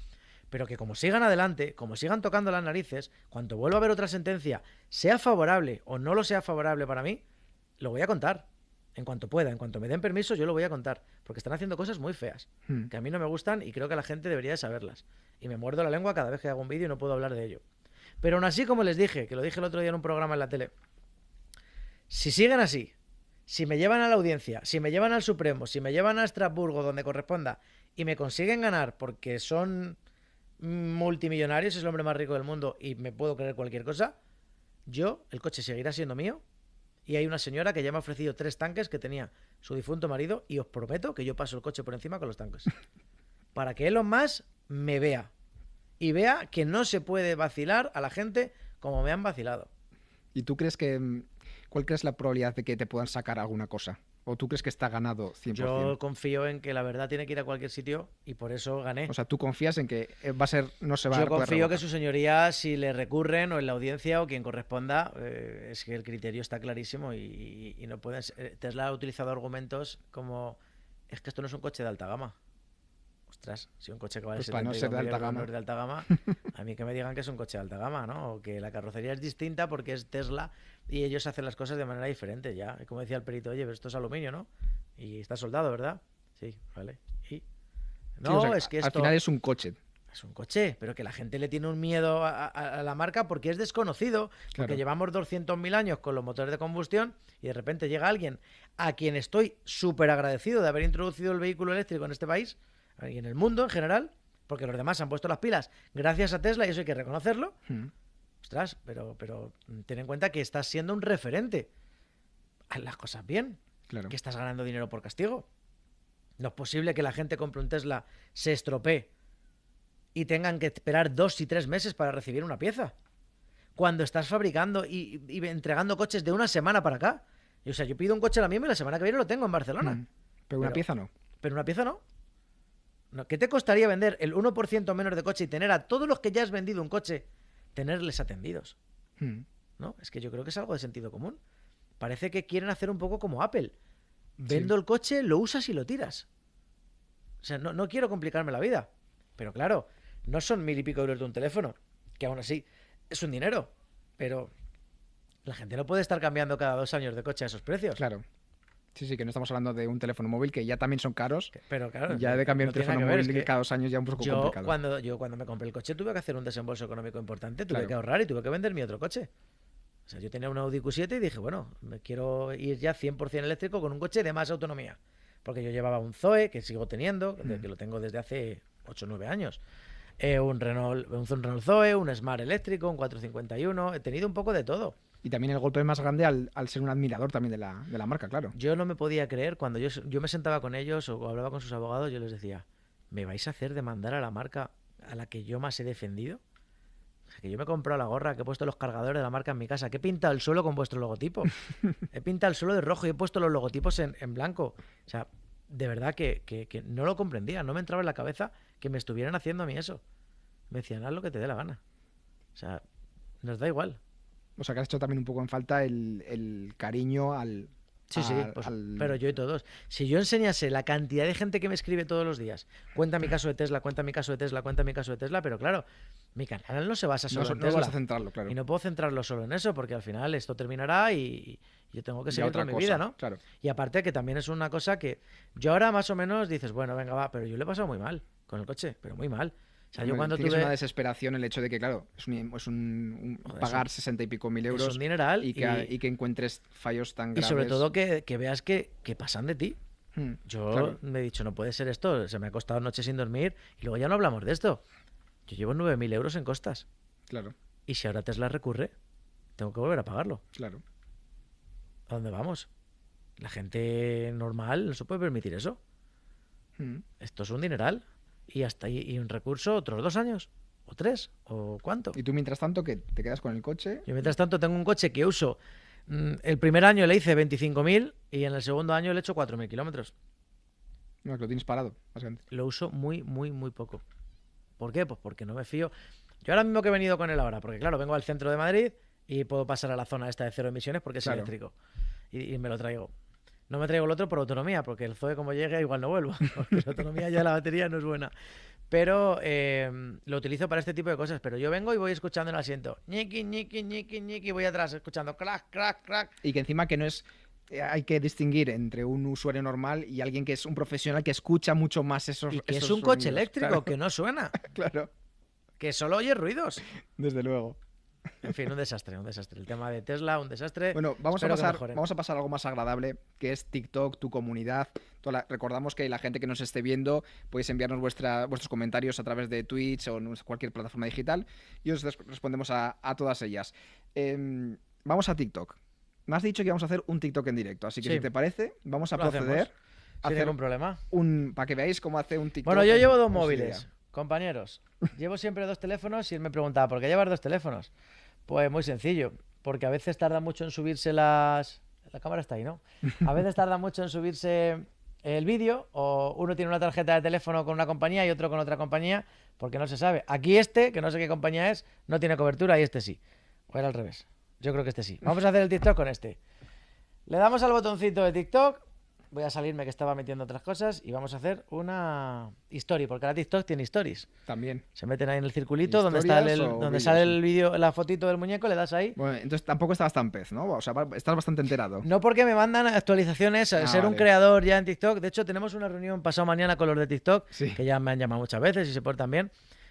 Pero que como sigan adelante, como sigan tocando las narices, cuando vuelva a haber otra sentencia, sea favorable o no lo sea favorable para mí, lo voy a contar. En cuanto pueda, en cuanto me den permiso, yo lo voy a contar. Porque están haciendo cosas muy feas Hmm. que a mí no me gustan y creo que la gente debería de saberlas. Y me muerdo la lengua cada vez que hago un vídeo y no puedo hablar de ello. Pero aún así, como les dije, que lo dije el otro día en un programa en la tele, si siguen así, si me llevan a la audiencia, si me llevan al Supremo, si me llevan a Estrasburgo, donde corresponda, y me consiguen ganar porque son multimillonarios, es el hombre más rico del mundo y me puedo creer cualquier cosa, yo, el coche seguirá siendo mío. Y hay una señora que ya me ha ofrecido tres tanques que tenía su difunto marido y os prometo que yo paso el coche por encima con los tanques. Para que Elon Musk me vea. Y vea que no se puede vacilar a la gente como me han vacilado. ¿Y tú crees que... mm, ¿Cuál crees la probabilidad de que te puedan sacar alguna cosa? ¿O tú crees que está ganado 100%? Yo confío en que la verdad tiene que ir a cualquier sitio y por eso gané. O sea, tú confías en que eh, va a ser... No se va a Yo confío que su señoría, si le recurren o en la audiencia o quien corresponda, eh, es que el criterio está clarísimo y, y no pueden ser- eh, Tesla ha utilizado argumentos como es que esto no es un coche de alta gama. Ostras, si un coche que vale Pues para no ser de 72.000 alta gama. de alta gama, a mí que me digan que es un coche de alta gama, ¿no? O que la carrocería es distinta porque es Tesla y ellos hacen las cosas de manera diferente, ya. Como decía el perito, oye, pero esto es aluminio, ¿no? Y está soldado, ¿verdad? Sí, vale. Y... Sí, No, o sea, es que Al esto... final es un coche. Es un coche, pero que la gente le tiene un miedo a, a- a la marca porque es desconocido, porque Claro. llevamos 200.000 años con los motores de combustión y de repente llega alguien a quien estoy súper agradecido de haber introducido el vehículo eléctrico en este país y en el mundo en general, porque los demás se han puesto las pilas gracias a Tesla y eso hay que reconocerlo. Hmm. Ostras, pero, pero ten en cuenta que estás siendo un referente. Haz las cosas bien, Claro. que estás ganando dinero por castigo. No es posible que la gente compre un Tesla, se estropee y tengan que esperar dos y tres meses para recibir una pieza. Cuando estás fabricando y, y entregando coches de una semana para acá. Y, o sea, yo pido un coche la misma y la semana que viene lo tengo en Barcelona. Mm. Pero una Pero- pieza no. Pero una pieza no. ¿Qué te costaría vender el 1% menos de coche y tener a todos los que ya has vendido un coche, tenerles atendidos? Mm. ¿No? Es que yo creo que es algo de sentido común. Parece que quieren hacer un poco como Apple. Vendo el coche, lo usas y lo tiras. O sea, no, no quiero complicarme la vida. Pero claro, no son mil y pico euros de un teléfono, que aún así es un dinero. Pero la gente no puede estar cambiando cada dos años de coche a esos precios. Claro. Sí, sí, que no estamos hablando de un teléfono móvil que ya también son caros. Pero claro, ya de cambiar no un tiene teléfono móvil es que- cada dos años ya un poco Yo complicado. cuando, yo cuando me compré el coche tuve que hacer un desembolso económico importante, tuve Claro. que ahorrar y tuve que vender mi otro coche. O sea, yo tenía un Audi Q7 y dije, bueno, me quiero ir ya 100% eléctrico con un coche de más autonomía. Porque yo llevaba un Zoe, que sigo teniendo, Mm. que lo tengo desde hace 8 o 9 años. Eh, un, Renault, un Renault Zoe, un Smart eléctrico, un 451. He tenido un poco de todo. Y también el golpe más grande al, al ser un admirador también de la, de la marca, claro. Yo no me podía creer cuando yo, yo me sentaba con ellos o hablaba con sus abogados, yo les decía, ¿me vais a hacer demandar a la marca a la que yo más he defendido? O sea, que yo me he comprado la gorra, que he puesto los cargadores de la marca en mi casa, que he pintado el suelo con vuestro logotipo. he pintado el suelo de rojo y he puesto los logotipos en, en blanco. O sea, de verdad que, que- que no lo comprendía, no me entraba en la cabeza que me estuvieran haciendo a mí eso. Me decían, haz lo que te dé la gana. O sea, nos da igual. O sea, que has hecho también un poco en falta el, el cariño al. Sí, sí, pues, al- pero yo y todos. Si yo enseñase la cantidad de gente que me escribe todos los días, cuenta mi caso de Tesla, cuenta mi caso de Tesla, cuenta mi caso de Tesla, pero claro, mi canal no se basa No, solo so- en no Tesla. vas a centrarlo, claro. Y no puedo centrarlo solo en eso, porque al final esto terminará y, yo tengo que seguir otra toda mi cosa, vida, ¿no? Claro. Y aparte que también es una cosa que yo ahora más o menos dices, bueno, venga, va, pero yo le he pasado muy mal con el coche, pero muy mal. O sea, yo Hombre, cuando tienes tuve... una desesperación el hecho de que, claro, es un, es un- un Joder, pagar sesenta y pico mil es euros un dineral y, que, y que encuentres fallos tan y graves. sobre todo que, que veas que, que pasan de ti. Hmm, Yo claro. me he dicho, no puede ser esto, se me ha costado noches sin dormir y luego ya no hablamos de esto. Yo llevo 9.000 euros en costas Claro, y si ahora Tesla recurre, tengo que volver a pagarlo. claro. ¿A dónde vamos? La gente normal no se puede permitir eso. Hmm. Esto es un dineral y hasta ahí y un recurso otros dos años o tres o cuánto. Y tú, mientras tanto, que te quedas con el coche. Yo mientras tanto tengo un coche que uso. mm, El primer año le hice 25.000 y en el segundo año le he hecho 4.000 kilómetros. No, que lo tienes parado, básicamente. lo uso muy, muy, muy poco. ¿Por qué? Pues porque no me fío. Yo ahora mismo que he venido con él ahora, porque claro, vengo al centro de Madrid y puedo pasar a la zona esta de cero emisiones porque es Claro. eléctrico. Y, y me lo traigo. No me traigo el otro por autonomía, porque el Zoe como llegue igual no vuelvo, porque la autonomía ya la batería no es buena. Pero eh, lo utilizo para este tipo de cosas. Pero yo vengo y voy escuchando en el asiento. ñiqui, ñiqui, ñiqui, ñiqui, voy atrás escuchando crack, crack, crack. Y que encima que no es. eh, Hay que distinguir entre un usuario normal y alguien que es un profesional que escucha mucho más esos. Y que es un coche eléctrico Claro, que no suena, claro, que solo oye ruidos. desde luego. En fin, un desastre, un desastre. El tema de Tesla, un desastre. Bueno, vamos a, Espero pasar, vamos a pasar a algo más agradable, que es TikTok, tu comunidad. La- recordamos que la gente que nos esté viendo podéis enviarnos vuestra, vuestros comentarios a través de Twitch o en cualquier plataforma digital y os respondemos a, a todas ellas. Em, vamos a TikTok. Me has dicho que vamos a hacer un TikTok en directo, así que Sí. si te parece, vamos a Lo hacemos. proceder a Sin hacer ningún problema. un. para que veáis cómo hace un TikTok. Bueno, yo llevo dos móviles, día. Compañeros. Llevo siempre dos teléfonos y él me preguntaba, ¿por qué llevas dos teléfonos? Pues muy sencillo, porque a veces tarda mucho en subirse las... La cámara está ahí, ¿no? A veces tarda mucho en subirse el vídeo o uno tiene una tarjeta de teléfono con una compañía y otro con otra compañía porque no se sabe. Aquí este, que no sé qué compañía es, no tiene cobertura y este sí. O era al revés. Yo creo que este sí. Vamos a hacer el TikTok con este. Le damos al botoncito de TikTok. Voy a salirme que estaba metiendo otras cosas y vamos a hacer una story, porque ahora TikTok tiene stories. También. Se meten ahí en el circulito donde está el, ¿Historias o donde sale el vídeo, la fotito del muñeco, le das ahí. Bueno, entonces tampoco estabas tan pez, ¿no? O sea, estás bastante enterado. No porque me mandan actualizaciones, al Ah, ser un creador ya en TikTok. De hecho, tenemos una reunión pasado mañana con los de TikTok, Sí. que ya me han llamado muchas veces y se portan bien.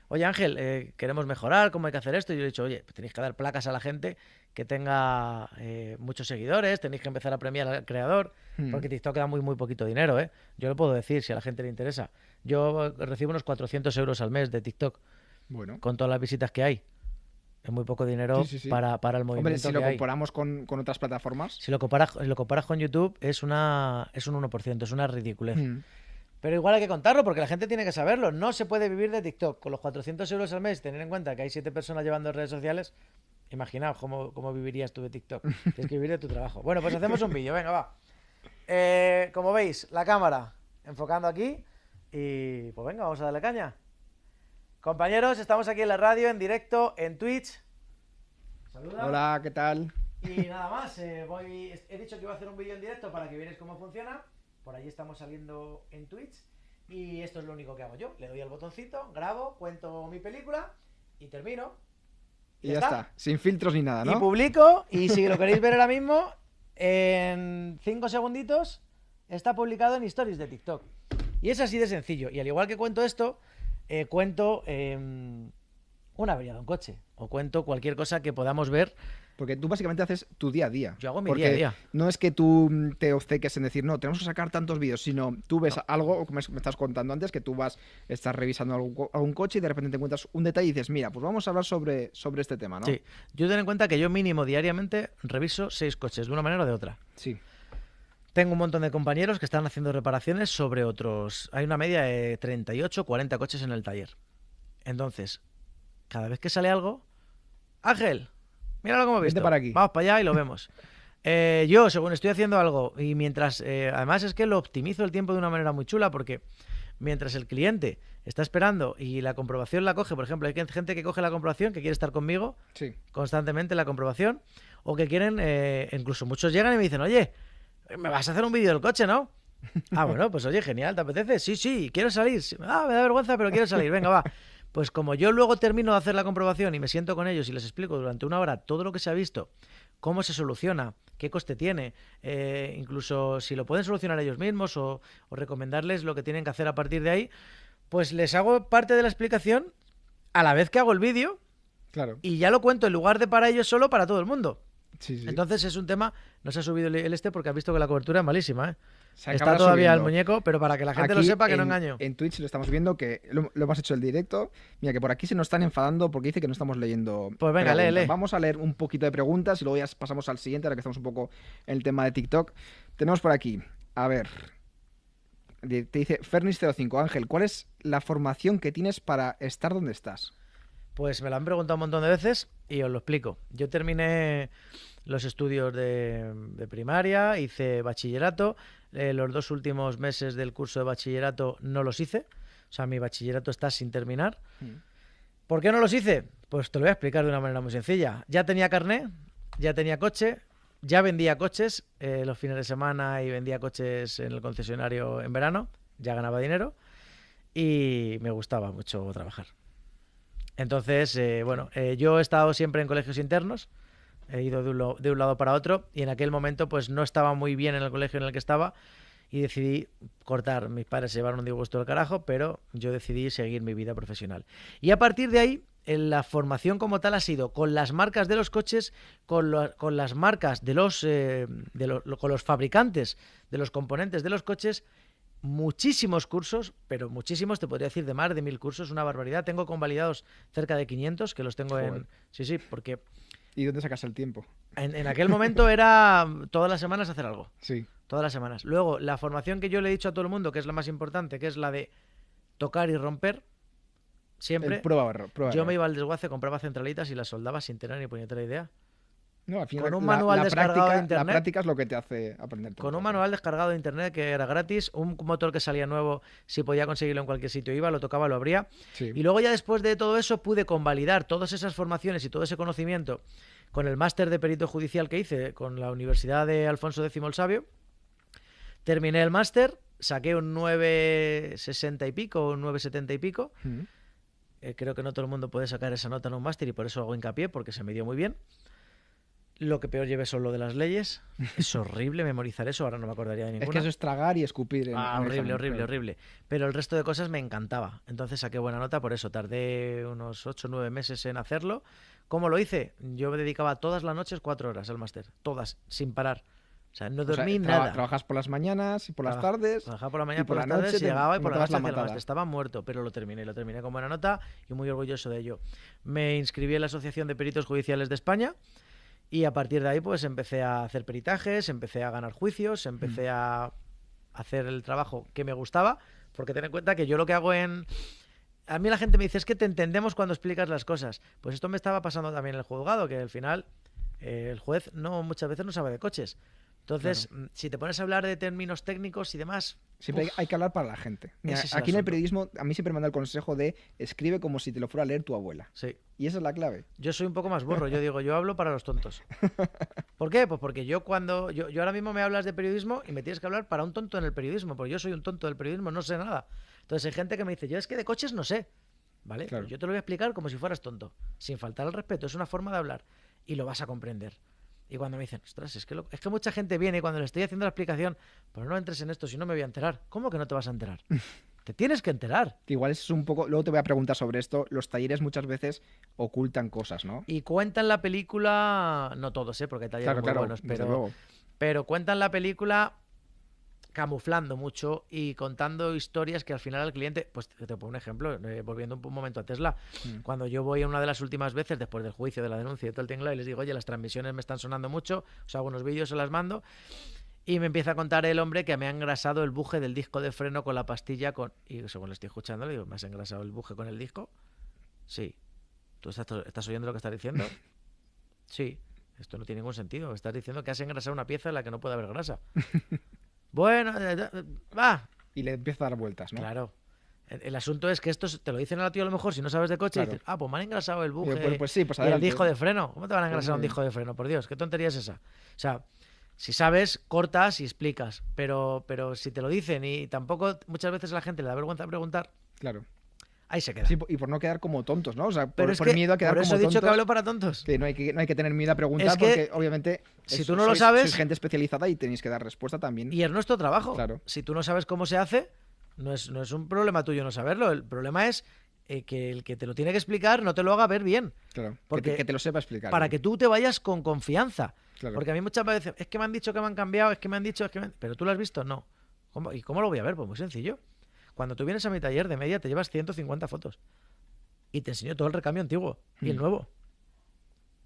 Oye Ángel, eh, queremos mejorar, ¿cómo hay que hacer esto? Y yo he dicho, oye, pues tenéis que dar placas a la gente que tenga eh, muchos seguidores, tenéis que empezar a premiar al creador, Hmm. porque TikTok da muy, muy poquito dinero, ¿eh? Yo lo puedo decir si a la gente le interesa. Yo eh, recibo unos 400 euros al mes de TikTok Bueno. con todas las visitas que hay. Es muy poco dinero Sí, sí, sí. Para, para el Hombre, movimiento si lo que comparamos con, con otras plataformas. Si lo comparas, si lo comparas con YouTube, es, una, es un 1%, es una ridiculez. hmm, Pero igual hay que contarlo porque la gente tiene que saberlo. No se puede vivir de TikTok. Con los 400 euros al mes, tener en cuenta que hay 7 personas llevando redes sociales, Imaginaos cómo, cómo vivirías tú de TikTok. Tienes que vivir de tu trabajo. Bueno, pues hacemos un vídeo, venga, va. Eh, como veis, la cámara enfocando aquí. Y pues venga, vamos a darle caña. Compañeros, estamos aquí en la radio, en directo, en Twitch. Saluda. Hola, ¿qué tal? Y nada más, eh, voy... he dicho que iba a hacer un vídeo en directo para que veáis cómo funciona. Por allí estamos saliendo en Twitch. Y esto es lo único que hago yo. Le doy al botoncito, grabo, cuento mi película y termino. Y ya, está? sin filtros ni nada, ¿no? Y publico, y si lo queréis ver ahora mismo, en 5 segunditos está publicado en Stories de TikTok. Y es así de sencillo. Y al igual que cuento esto, eh, cuento em, una avería de un coche. O cuento cualquier cosa que podamos ver porque tú básicamente haces tu día a día. Yo hago mi día a día. No es que tú te obceques en decir, no, tenemos que sacar tantos vídeos, sino tú ves algo, como me estás contando antes, que tú vas, estás revisando algún, coche y de repente te encuentras un detalle y dices, mira, pues vamos a hablar sobre, sobre este tema, ¿no? Sí. Yo ten en cuenta que yo mínimo diariamente reviso seis coches, de una manera o de otra. Sí. Tengo un montón de compañeros que están haciendo reparaciones sobre otros. Hay una media de 38, 40 coches en el taller. Entonces, cada vez que sale algo, Ángel, Míralo como visto. para aquí. Vamos para allá y lo vemos. Eh, yo, según estoy haciendo algo, y mientras, eh, además es que lo optimizo el tiempo de una manera muy chula, porque mientras el cliente está esperando y la comprobación la coge, por ejemplo, hay gente que coge la comprobación, que quiere estar conmigo sí. constantemente la comprobación, o que quieren, eh, incluso muchos llegan y me dicen, oye, me vas a hacer un vídeo del coche, ¿no? ah, bueno, pues oye, genial, ¿te apetece? Sí, sí, quiero salir. Ah, me da vergüenza, pero quiero salir. Venga, va. Pues como yo luego termino de hacer la comprobación y me siento con ellos y les explico durante una hora todo lo que se ha visto, cómo se soluciona, qué coste tiene, eh, incluso si lo pueden solucionar ellos mismos o, recomendarles lo que tienen que hacer a partir de ahí, pues les hago parte de la explicación a la vez que hago el vídeo. Claro. Y ya lo cuento en lugar de para ellos solo para todo el mundo. Sí, sí. Entonces es un tema, no se ha subido el este porque ha visto que la cobertura es malísima, ¿eh? Está todavía el muñeco, pero para que la gente lo sepa, que no engaño. En Twitch lo estamos viendo, que lo, hemos hecho el directo. Mira, que por aquí se nos están enfadando porque dice que no estamos leyendo. Pues venga, lee, Vamos a leer un poquito de preguntas y luego ya pasamos al siguiente, ahora que estamos un poco en el tema de TikTok. Tenemos por aquí, a ver. Te dice Fernis05, Ángel, ¿cuál es la formación que tienes para estar donde estás? Pues me lo han preguntado un montón de veces y os lo explico. Yo terminé los estudios de, de primaria, hice bachillerato, eh, los dos últimos meses del curso de bachillerato no los hice. O sea, mi bachillerato está sin terminar. Mm. ¿Por qué no los hice? Pues te lo voy a explicar de una manera muy sencilla. Ya tenía carné, ya tenía coche, ya vendía coches eh, los fines de semana y vendía coches en el concesionario en verano, ya ganaba dinero y me gustaba mucho trabajar. Entonces, eh, bueno, yo he estado siempre en colegios internos, he ido de un, lado para otro y en aquel momento pues no estaba muy bien en el colegio en el que estaba y decidí cortar. Mis padres se llevaron un disgusto del carajo, pero yo decidí seguir mi vida profesional. Y a partir de ahí, la formación como tal ha sido con las marcas de los coches, con, las marcas de los, eh, con los fabricantes de los componentes de los coches, muchísimos cursos, pero muchísimos, te podría decir de más de mil cursos, una barbaridad. Tengo convalidados cerca de 500 que los tengo en... Sí, sí, porque ¿Y dónde sacas el tiempo? En, aquel momento era todas las semanas hacer algo. Sí. Todas las semanas. Luego, la formación que yo le he dicho a todo el mundo, que es la más importante, que es la de tocar y romper, siempre. prueba, prueba, yo me iba al desguace, compraba centralitas y las soldaba sin tener ni puñetera idea. No, al final, con un manual descargado de internet. La práctica es lo que te hace aprender. Con un manual descargado de internet que era gratis, un motor que salía nuevo, si podía conseguirlo en cualquier sitio, iba, lo tocaba, lo abría. Y luego ya después de todo eso pude convalidar todas esas formaciones y todo ese conocimiento con el máster de perito judicial que hice con la Universidad de Alfonso X el Sabio. Terminé el máster, saqué un 960 y pico, un 970 y pico. Eh, creo que no todo el mundo puede sacar esa nota en un máster y por eso hago hincapié, porque se me dio muy bien. Lo que peor llevé son lo de las leyes. Es horrible memorizar eso, ahora no me acordaría de ninguna. Es que eso es tragar y escupir. ah, horrible, horrible, horrible. Pero el resto de cosas me encantaba. Entonces saqué buena nota por eso. Tardé unos 8 o 9 meses en hacerlo. ¿Cómo lo hice? Yo me dedicaba todas las noches cuatro horas al máster. Todas, sin parar. O sea, no dormí nada. Trabajas por las mañanas y por las tardes. Trabajaba por la mañana y por, las tardes, llegaba y por la noche máster. Estaba muerto, pero lo terminé. Lo terminé con buena nota y muy orgulloso de ello. Me inscribí en la Asociación de Peritos Judiciales de España y a partir de ahí, pues empecé a hacer peritajes, empecé a ganar juicios, empecé mm. a hacer el trabajo que me gustaba, porque ten en cuenta que yo lo que hago en, a mí la gente me dice, es que te entendemos cuando explicas las cosas. Pues esto me estaba pasando también en el juzgado, que al final eh, el juez no muchas veces no sabe de coches. Entonces, mm, si te pones a hablar de términos técnicos y demás, Siempre hay- uf, hay que hablar para la gente. Mira, el aquí en el periodismo a mí siempre me da el consejo de escribe como si te lo fuera a leer tu abuela. sí. Y esa es la clave. Yo soy un poco más burro, yo digo, yo hablo para los tontos. ¿Por qué? Pues porque yo cuando, yo, yo ahora mismo me hablas de periodismo y me tienes que hablar para un tonto en el periodismo, porque yo soy un tonto del periodismo, no sé nada. Entonces hay gente que me dice, yo es que de coches no sé, ¿vale? Claro. Pues yo te lo voy a explicar como si fueras tonto, sin faltar al respeto, es una forma de hablar y lo vas a comprender. Y cuando me dicen, ostras, es que, lo- es que mucha gente viene y cuando le estoy haciendo la explicación, pero no entres en esto si no me voy a enterar. ¿Cómo que no te vas a enterar? te tienes que enterar. Que igual es un poco. Luego te voy a preguntar sobre esto. Los talleres muchas veces ocultan cosas, ¿no? Y cuentan la película, no todos, ¿eh? porque hay talleres Claro, muy claro. buenos, pero, pero cuentan la película camuflando mucho y contando historias que al final al cliente, pues te pongo un ejemplo, eh, volviendo un, un momento a Tesla, Mm. cuando yo voy a una de las últimas veces después del juicio, de la denuncia y todo el tinglado y les digo, oye, las transmisiones me están sonando mucho, os hago unos vídeos, se las mando, y me empieza a contar el hombre que me ha engrasado el buje del disco de freno con la pastilla, con y según le estoy escuchando, le digo, ¿me has engrasado el buje con el disco? Sí. ¿Tú estás, estás oyendo lo que estás diciendo? Sí. Esto no tiene ningún sentido. Estás diciendo que has engrasado una pieza en la que no puede haber grasa. bueno, eh, eh, va. Y le empieza a dar vueltas, ¿no? Claro. El, el asunto es que esto te lo dicen a ti a lo mejor si no sabes de coche y dices, ah, pues me han engrasado el buje pues, pues sí, pues y el disco de freno. ¿Cómo te van a engrasar un disco de freno? Por Dios, ¿qué tontería es esa? O sea, si sabes, cortas y explicas. Pero, pero si te lo dicen y tampoco muchas veces a la gente le da vergüenza preguntar, Claro. Ahí se queda. Sí, y por no quedar como tontos, ¿no? O sea, por, pero es por que miedo a quedar por eso como he dicho que tontos, hablo para tontos. que no hay que, no hay que tener miedo a preguntar Es que porque obviamente si es- tú no lo sabes- sois gente especializada y tenéis que dar respuesta también. Y es nuestro trabajo. Claro. Si tú no sabes cómo se hace, no es, no es un problema tuyo no saberlo. El problema es eh, que el que te lo tiene que explicar no te lo haga ver bien. Claro, que porque- te, que te lo sepa explicar. Para que tú te vayas con confianza. Claro. Porque a mí muchas veces es que me han dicho que me han cambiado, es que me han dicho, es que me han- Pero tú lo has visto, no. ¿Cómo- ¿Y cómo lo voy a ver? Pues muy sencillo. Cuando tú vienes a mi taller de media te llevas 150 fotos. Y te enseño todo el recambio antiguo y el Mm. nuevo.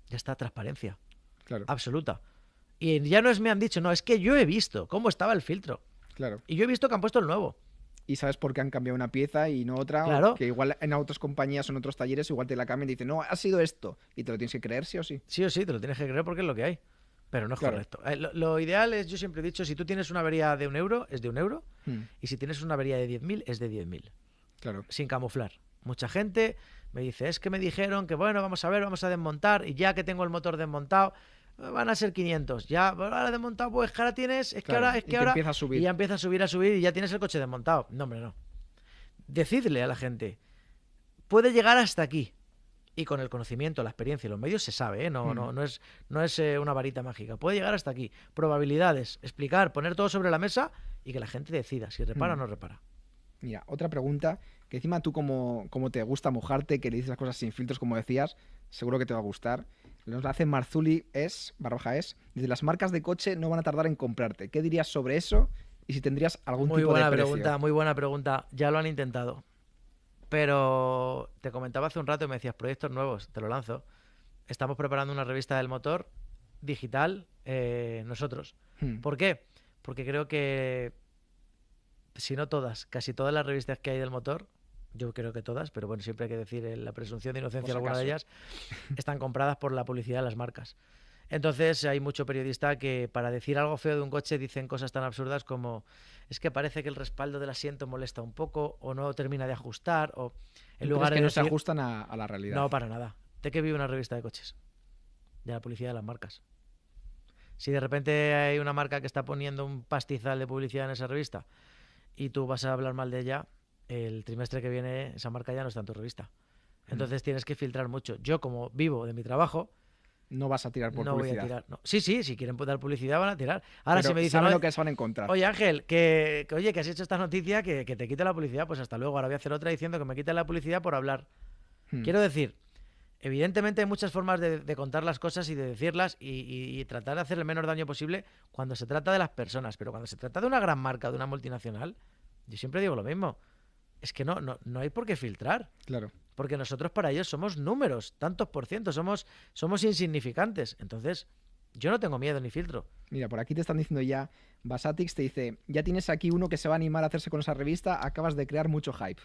Ya está, transparencia. Claro, Absoluta. Y ya no es me han dicho, no, es que yo he visto cómo estaba el filtro. claro. Y yo he visto que han puesto el nuevo. Y sabes por qué han cambiado una pieza y no otra. Claro. Que igual en otras compañías o en otros talleres igual te la cambian y dicen, no, ha sido esto. Y te lo tienes que creer, sí o sí. Sí o sí, te lo tienes que creer porque es lo que hay. Pero no es Claro. correcto. Eh, Lo, lo ideal es, yo siempre he dicho, si tú tienes una avería de un euro, es de un euro. Mm, Y si tienes una avería de 10.000, es de 10.000. Claro. Sin camuflar. Mucha gente me dice, es que me dijeron que bueno, vamos a ver, vamos a desmontar. Y ya que tengo el motor desmontado, eh, van a ser 500. Ya, ahora desmontado, pues que ahora tienes, es que ahora, es y que te ahora. empieza a subir. Y ya empieza a subir, a subir y ya tienes el coche desmontado. No, hombre, no. Decidle a la gente, puede llegar hasta aquí. Y con el conocimiento, la experiencia y los medios se sabe, ¿eh? no, Mm. no, no es, no es eh, una varita mágica. Puede llegar hasta aquí. Probabilidades, explicar, poner todo sobre la mesa y que la gente decida si repara Mm. o no repara. Mira, otra pregunta, que encima tú como, como te gusta mojarte, que le dices las cosas sin filtros, como decías, seguro que te va a gustar. Nos la hace Marzuli es, barbaja es, dice, las marcas de coche no van a tardar en comprarte. ¿Qué dirías sobre eso? Y si tendrías algún Muy tipo buena de precio. pregunta, muy buena pregunta. Ya lo han intentado. Pero te comentaba hace un rato y me decías proyectos nuevos, te lo lanzo. Estamos preparando una revista del motor digital eh, nosotros. Hmm, ¿Por qué? Porque creo que, si no todas, casi todas las revistas que hay del motor, yo creo que todas, pero bueno, siempre hay que decir eh, la presunción de inocencia de alguna de ellas, están compradas por la publicidad de las marcas. Entonces hay mucho periodista que para decir algo feo de un coche dicen cosas tan absurdas como es que parece que el respaldo del asiento molesta un poco o no termina de ajustar o en ¿Tú lugar que de no se ajustan a, a la realidad. no, para nada. ¿De qué vive una revista de coches? De la publicidad de las marcas. Si de repente hay una marca que está poniendo un pastizal de publicidad en esa revista y tú vas a hablar mal de ella, el trimestre que viene esa marca ya no está en tu revista. Mm. Entonces tienes que filtrar mucho. Yo, como vivo de mi trabajo, No vas a tirar por no voy a tirar. no. Sí, sí, si quieren dar publicidad van a tirar. Ahora, Pero si me dicen, saben "Oye, lo que se van a encontrar. Oye, Ángel, que, que, oye, que has hecho esta noticia, que, que te quite la publicidad, pues hasta luego. Ahora voy a hacer otra diciendo que me quiten la publicidad por hablar. Hmm, Quiero decir, evidentemente hay muchas formas de, de contar las cosas y de decirlas y, y- y tratar de hacer el menor daño posible cuando se trata de las personas. Pero cuando se trata de una gran marca, de una multinacional, yo siempre digo lo mismo. Es que no, no, no hay por qué filtrar. Claro. Porque nosotros para ellos somos números, tantos por ciento, somos, somos insignificantes. Entonces, yo no tengo miedo ni filtro. Mira, por aquí te están diciendo ya, Basatix te dice, ya tienes aquí uno que se va a animar a hacerse con esa revista, acabas de crear mucho hype.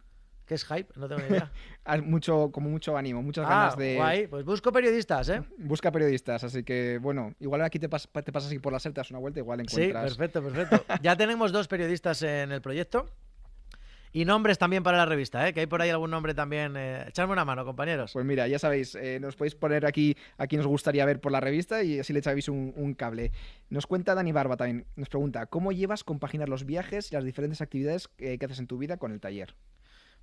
¿Qué es hype? No tengo ni idea. Mucho, como mucho ánimo, muchas ah, ganas de. guay. Pues busco periodistas, ¿eh? Busca periodistas, así que bueno, igual aquí te, pas- te pasas aquí por la SER, te das una vuelta, igual Sí, encuentras. perfecto, perfecto. Ya tenemos dos periodistas en el proyecto. Y nombres también para la revista, ¿eh? Que hay por ahí algún nombre también. Eh... Echadme una mano, compañeros. Pues mira, ya sabéis, eh, nos podéis poner aquí a quien os gustaría ver por la revista y así le echáis un, un cable. Nos cuenta Dani Barba también, nos pregunta, ¿cómo llevas compaginar los viajes y las diferentes actividades que, que haces en tu vida con el taller?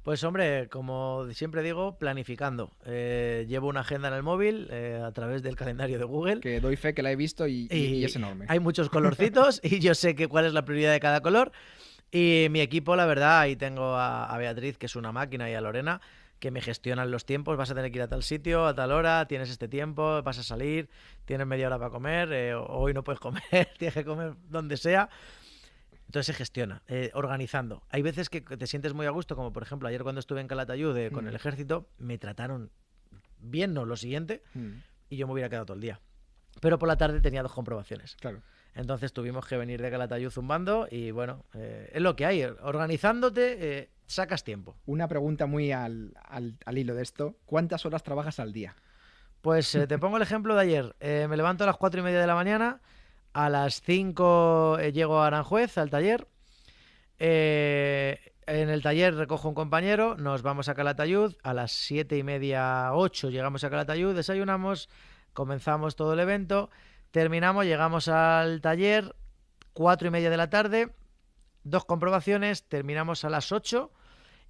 Pues hombre, como siempre digo, planificando. Eh, llevo una agenda en el móvil eh, a través del calendario de Google. Que doy fe que la he visto y, y- y es enorme. Hay muchos colorcitos y yo sé que cuál es la prioridad de cada color. Y mi equipo, la verdad, ahí tengo a, a Beatriz, que es una máquina, y a Lorena, que me gestionan los tiempos. Vas a tener que ir a tal sitio, a tal hora, tienes este tiempo, vas a salir, tienes media hora para comer, eh, hoy no puedes comer, tienes que comer donde sea. Entonces se gestiona, eh, organizando. Hay veces que te sientes muy a gusto, como por ejemplo ayer cuando estuve en Calatayud eh, con Mm. el ejército, me trataron bien, no lo siguiente, Mm, y yo me hubiera quedado todo el día. Pero por la tarde tenía dos comprobaciones. claro. Entonces tuvimos que venir de Calatayud zumbando y bueno, eh, es lo que hay. Organizándote, eh, sacas tiempo. Una pregunta muy al, al- al hilo de esto. ¿Cuántas horas trabajas al día? Pues eh, te pongo el ejemplo de ayer. Me levanto a las cuatro y media de la mañana, a las 5 llego a Aranjuez, al taller. En el taller recojo un compañero, nos vamos a Calatayud, a las siete y media, 8 llegamos a Calatayud, desayunamos, comenzamos todo el evento, terminamos, llegamos al taller, cuatro y media de la tarde, dos comprobaciones, terminamos a las 8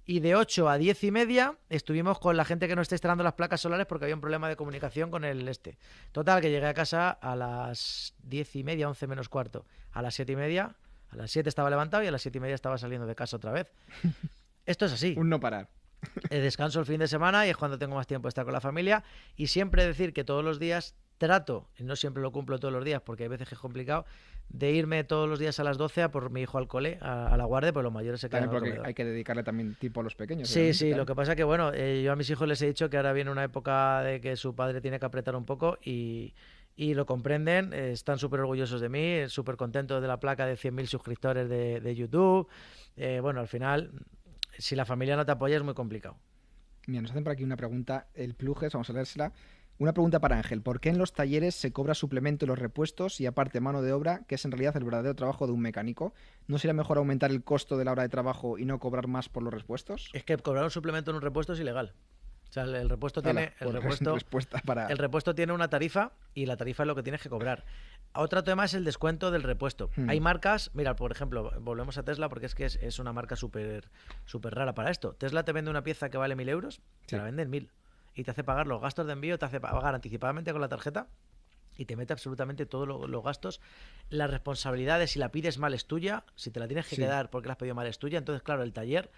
y de 8 a 10 y media estuvimos con la gente que nos está instalando las placas solares porque había un problema de comunicación con el este. Total, que llegué a casa a las 10 y media, 11 menos cuarto. A las 7 y media, a las 7 estaba levantado y a las 7 y media estaba saliendo de casa otra vez. Esto es así. Un no parar. Eh, descanso el fin de semana y es cuando tengo más tiempo de estar con la familia. Y siempre decir que todos los días trato, y no siempre lo cumplo todos los días porque hay veces que es complicado, de irme todos los días a las 12 a por mi hijo al cole, a, a la guardia, pues los mayores se quedan También porque hay que dedicarle también tiempo a los pequeños. Sí, sí, claro. lo que pasa que, bueno, eh, yo a mis hijos les he dicho que ahora viene una época de que su padre tiene que apretar un poco y, y lo comprenden, eh, están súper orgullosos de mí, eh, súper contentos de la placa de 100.000 suscriptores de, de YouTube. Eh, bueno, al final, si la familia no te apoya es muy complicado. Mira, nos hacen por aquí una pregunta, el Pluges, vamos a leérsela. Una pregunta para Ángel. ¿Por qué en los talleres se cobra suplemento en los repuestos y aparte mano de obra, que es en realidad el verdadero trabajo de un mecánico? ¿No sería mejor aumentar el costo de la hora de trabajo y no cobrar más por los repuestos? Es que cobrar un suplemento en un repuesto es ilegal. O sea, el, el repuesto tiene... El pues, repuesto, respuesta para... El repuesto tiene una tarifa y la tarifa es lo que tienes que cobrar. Otro tema es el descuento del repuesto. Hmm. Hay marcas, mira, por ejemplo, volvemos a Tesla porque es que es, es una marca súper súper rara para esto. Tesla te vende una pieza que vale mil euros, Sí. te la vende en mil. Y te hace pagar los gastos de envío, te hace pagar anticipadamente con la tarjeta y te mete absolutamente todos lo- los gastos. La responsabilidad de si la pides mal es tuya, si te la tienes que Sí. quedar porque la has pedido mal es tuya. Entonces, claro, el taller,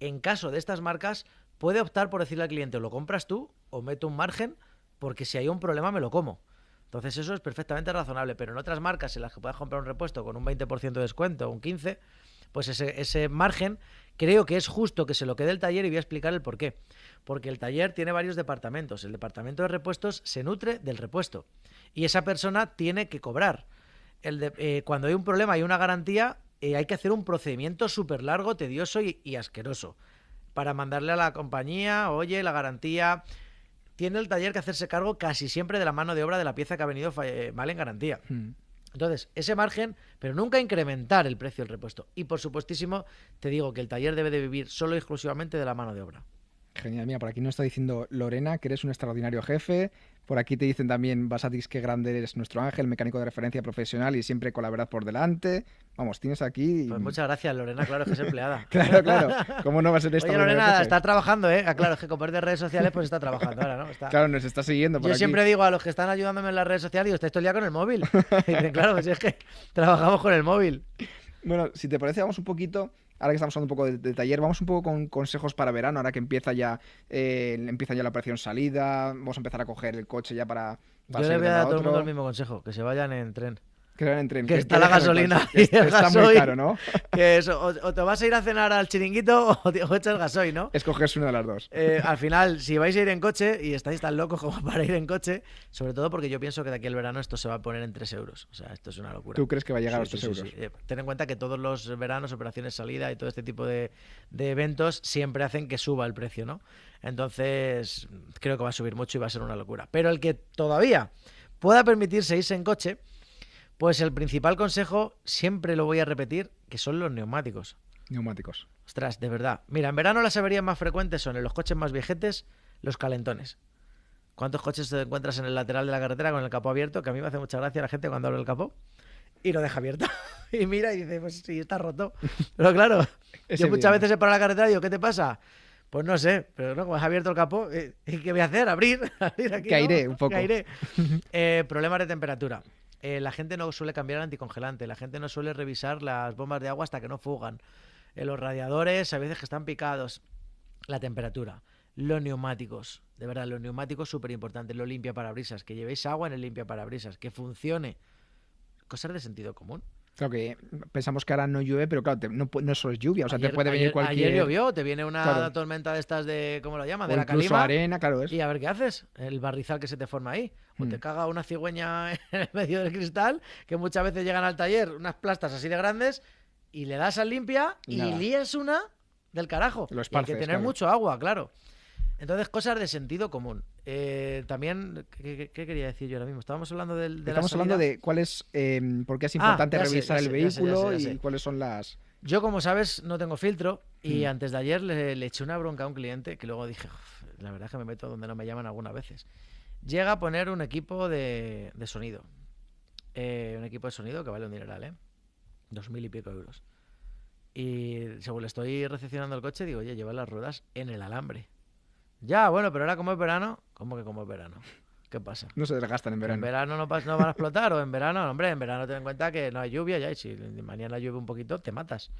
en caso de estas marcas, puede optar por decirle al cliente, o lo compras tú o meto un margen, porque si hay un problema me lo como. Entonces eso es perfectamente razonable, pero en otras marcas en las que puedas comprar un repuesto con un 20% de descuento o un 15%, pues ese, ese margen creo que es justo que se lo quede el taller y voy a explicar el por qué. Porque el taller tiene varios departamentos. El departamento de repuestos se nutre del repuesto y esa persona tiene que cobrar. Eh, cuando hay un problema y una garantía, eh, hay que hacer un procedimiento súper largo, tedioso y, asqueroso para mandarle a la compañía, oye, la garantía. Tiene el taller que hacerse cargo casi siempre de la mano de obra de la pieza que ha venido mal en garantía. Hmm. Entonces, ese margen, pero nunca incrementar el precio del repuesto. Y por supuestísimo, te digo que el taller debe de vivir solo y exclusivamente de la mano de obra. Genial, mira, por aquí nos está diciendo Lorena que eres un extraordinario jefe. Por aquí te dicen también, Basatis, qué grande eres nuestro ángel, mecánico de referencia profesional y siempre con la verdad por delante. Vamos, tienes aquí... Pues muchas gracias, Lorena, claro que es empleada. Claro, claro. ¿Cómo no va a ser esto? Oye, Lorena, está trabajando, ¿eh? Ah, claro, es que con de redes sociales, pues está trabajando ahora, ¿no? Está... Claro, nos está siguiendo por Yo aquí. siempre digo a los que están ayudándome en las redes sociales, digo, estáis todo el día con el móvil. Y dicen, claro, pues es que trabajamos con el móvil. Bueno, si te parece, vamos un poquito, ahora que estamos hablando un poco de, de taller, vamos un poco con consejos para verano, ahora que empieza ya, eh, empieza ya la operación salida, vamos a empezar a coger el coche ya para, para Yo le voy a dar a todo el mundo el mismo consejo, que se vayan en tren. Que, eran en tren, que que está la gasolina y el está muy gasoil. caro, ¿no? Que eso, o, o te vas a ir a cenar al chiringuito o, te- o echas gasoil, ¿no? Escoges una de las dos. Eh, al final, si vais a ir en coche y estáis tan locos como para ir en coche, sobre todo porque yo pienso que de aquí al verano esto se va a poner en 3 euros. O sea, esto es una locura. ¿Tú crees que va a llegar a los Sí, 3 sí, sí, euros? sí. Eh, Ten en cuenta que todos los veranos, operaciones salida y todo este tipo de, de eventos siempre hacen que suba el precio, ¿no? Entonces, creo que va a subir mucho y va a ser una locura. Pero el que todavía pueda permitirse irse en coche, pues el principal consejo, siempre lo voy a repetir, que son los neumáticos. Neumáticos. Ostras, de verdad. Mira, en verano las averías más frecuentes son en los coches más viejetes, los calentones. ¿Cuántos coches te encuentras en el lateral de la carretera con el capó abierto? Que a mí me hace mucha gracia la gente cuando abre el capó y lo deja abierto. y mira y dice, pues sí, está roto. Pero claro, yo muchas veces he parado la carretera y digo, ¿qué te pasa? Pues no sé, pero no, como has abierto el capó, eh, ¿y qué voy a hacer? ¿Abrir? ¿Abrir aquí? Que no? un poco. Que airee. Eh, problemas de temperatura. Eh, la gente no suele cambiar el anticongelante, la gente no suele revisar las bombas de agua hasta que no fugan. Eh, los radiadores a veces que están picados. La temperatura. Los neumáticos. De verdad, los neumáticos súper importantes. Lo limpia parabrisas. Que llevéis agua en el limpia parabrisas. Que funcione. Cosas de sentido común. Claro que pensamos que ahora no llueve, pero claro, te- no, no solo es lluvia, o sea, ayer, te puede venir ayer- cualquier... ayer llovió, te viene una Claro. tormenta de estas de. ¿Cómo lo llaman? o De la incluso calima. arena, claro, es. Y a ver qué haces. El barrizal que se te forma ahí. O te Mm. caga una cigüeña en el medio del cristal, que muchas veces llegan al taller unas plastas así de grandes, y le das al limpia Y nada. lías una del carajo. Lo Y hay que tener claro. mucho agua, claro. Entonces, cosas de sentido común. Eh, también, ¿qué, quería decir yo ahora mismo? Estábamos hablando del, de la Estamos hablando de cuál es, eh, por qué es importante revisar el sé, ya sé, ya vehículo ya y cuáles son las... Yo, como sabes, no tengo filtro y Mm. antes de ayer le, le eché una bronca a un cliente que luego dije, "Uf, la verdad es que me meto donde no me llaman algunas veces. Llega a poner un equipo de, de sonido. Eh, un equipo de sonido que vale un dineral, ¿eh? Dos mil y pico euros. Y según le estoy recepcionando el coche, digo, oye, lleva las ruedas en el alambre. Ya, bueno, pero ahora como es verano, ¿cómo que como es verano? ¿Qué pasa? No se desgastan en verano. ¿En verano no, no van a explotar? ¿O en verano? Hombre, en verano ten en cuenta que no hay lluvia ya y si mañana llueve un poquito, te matas.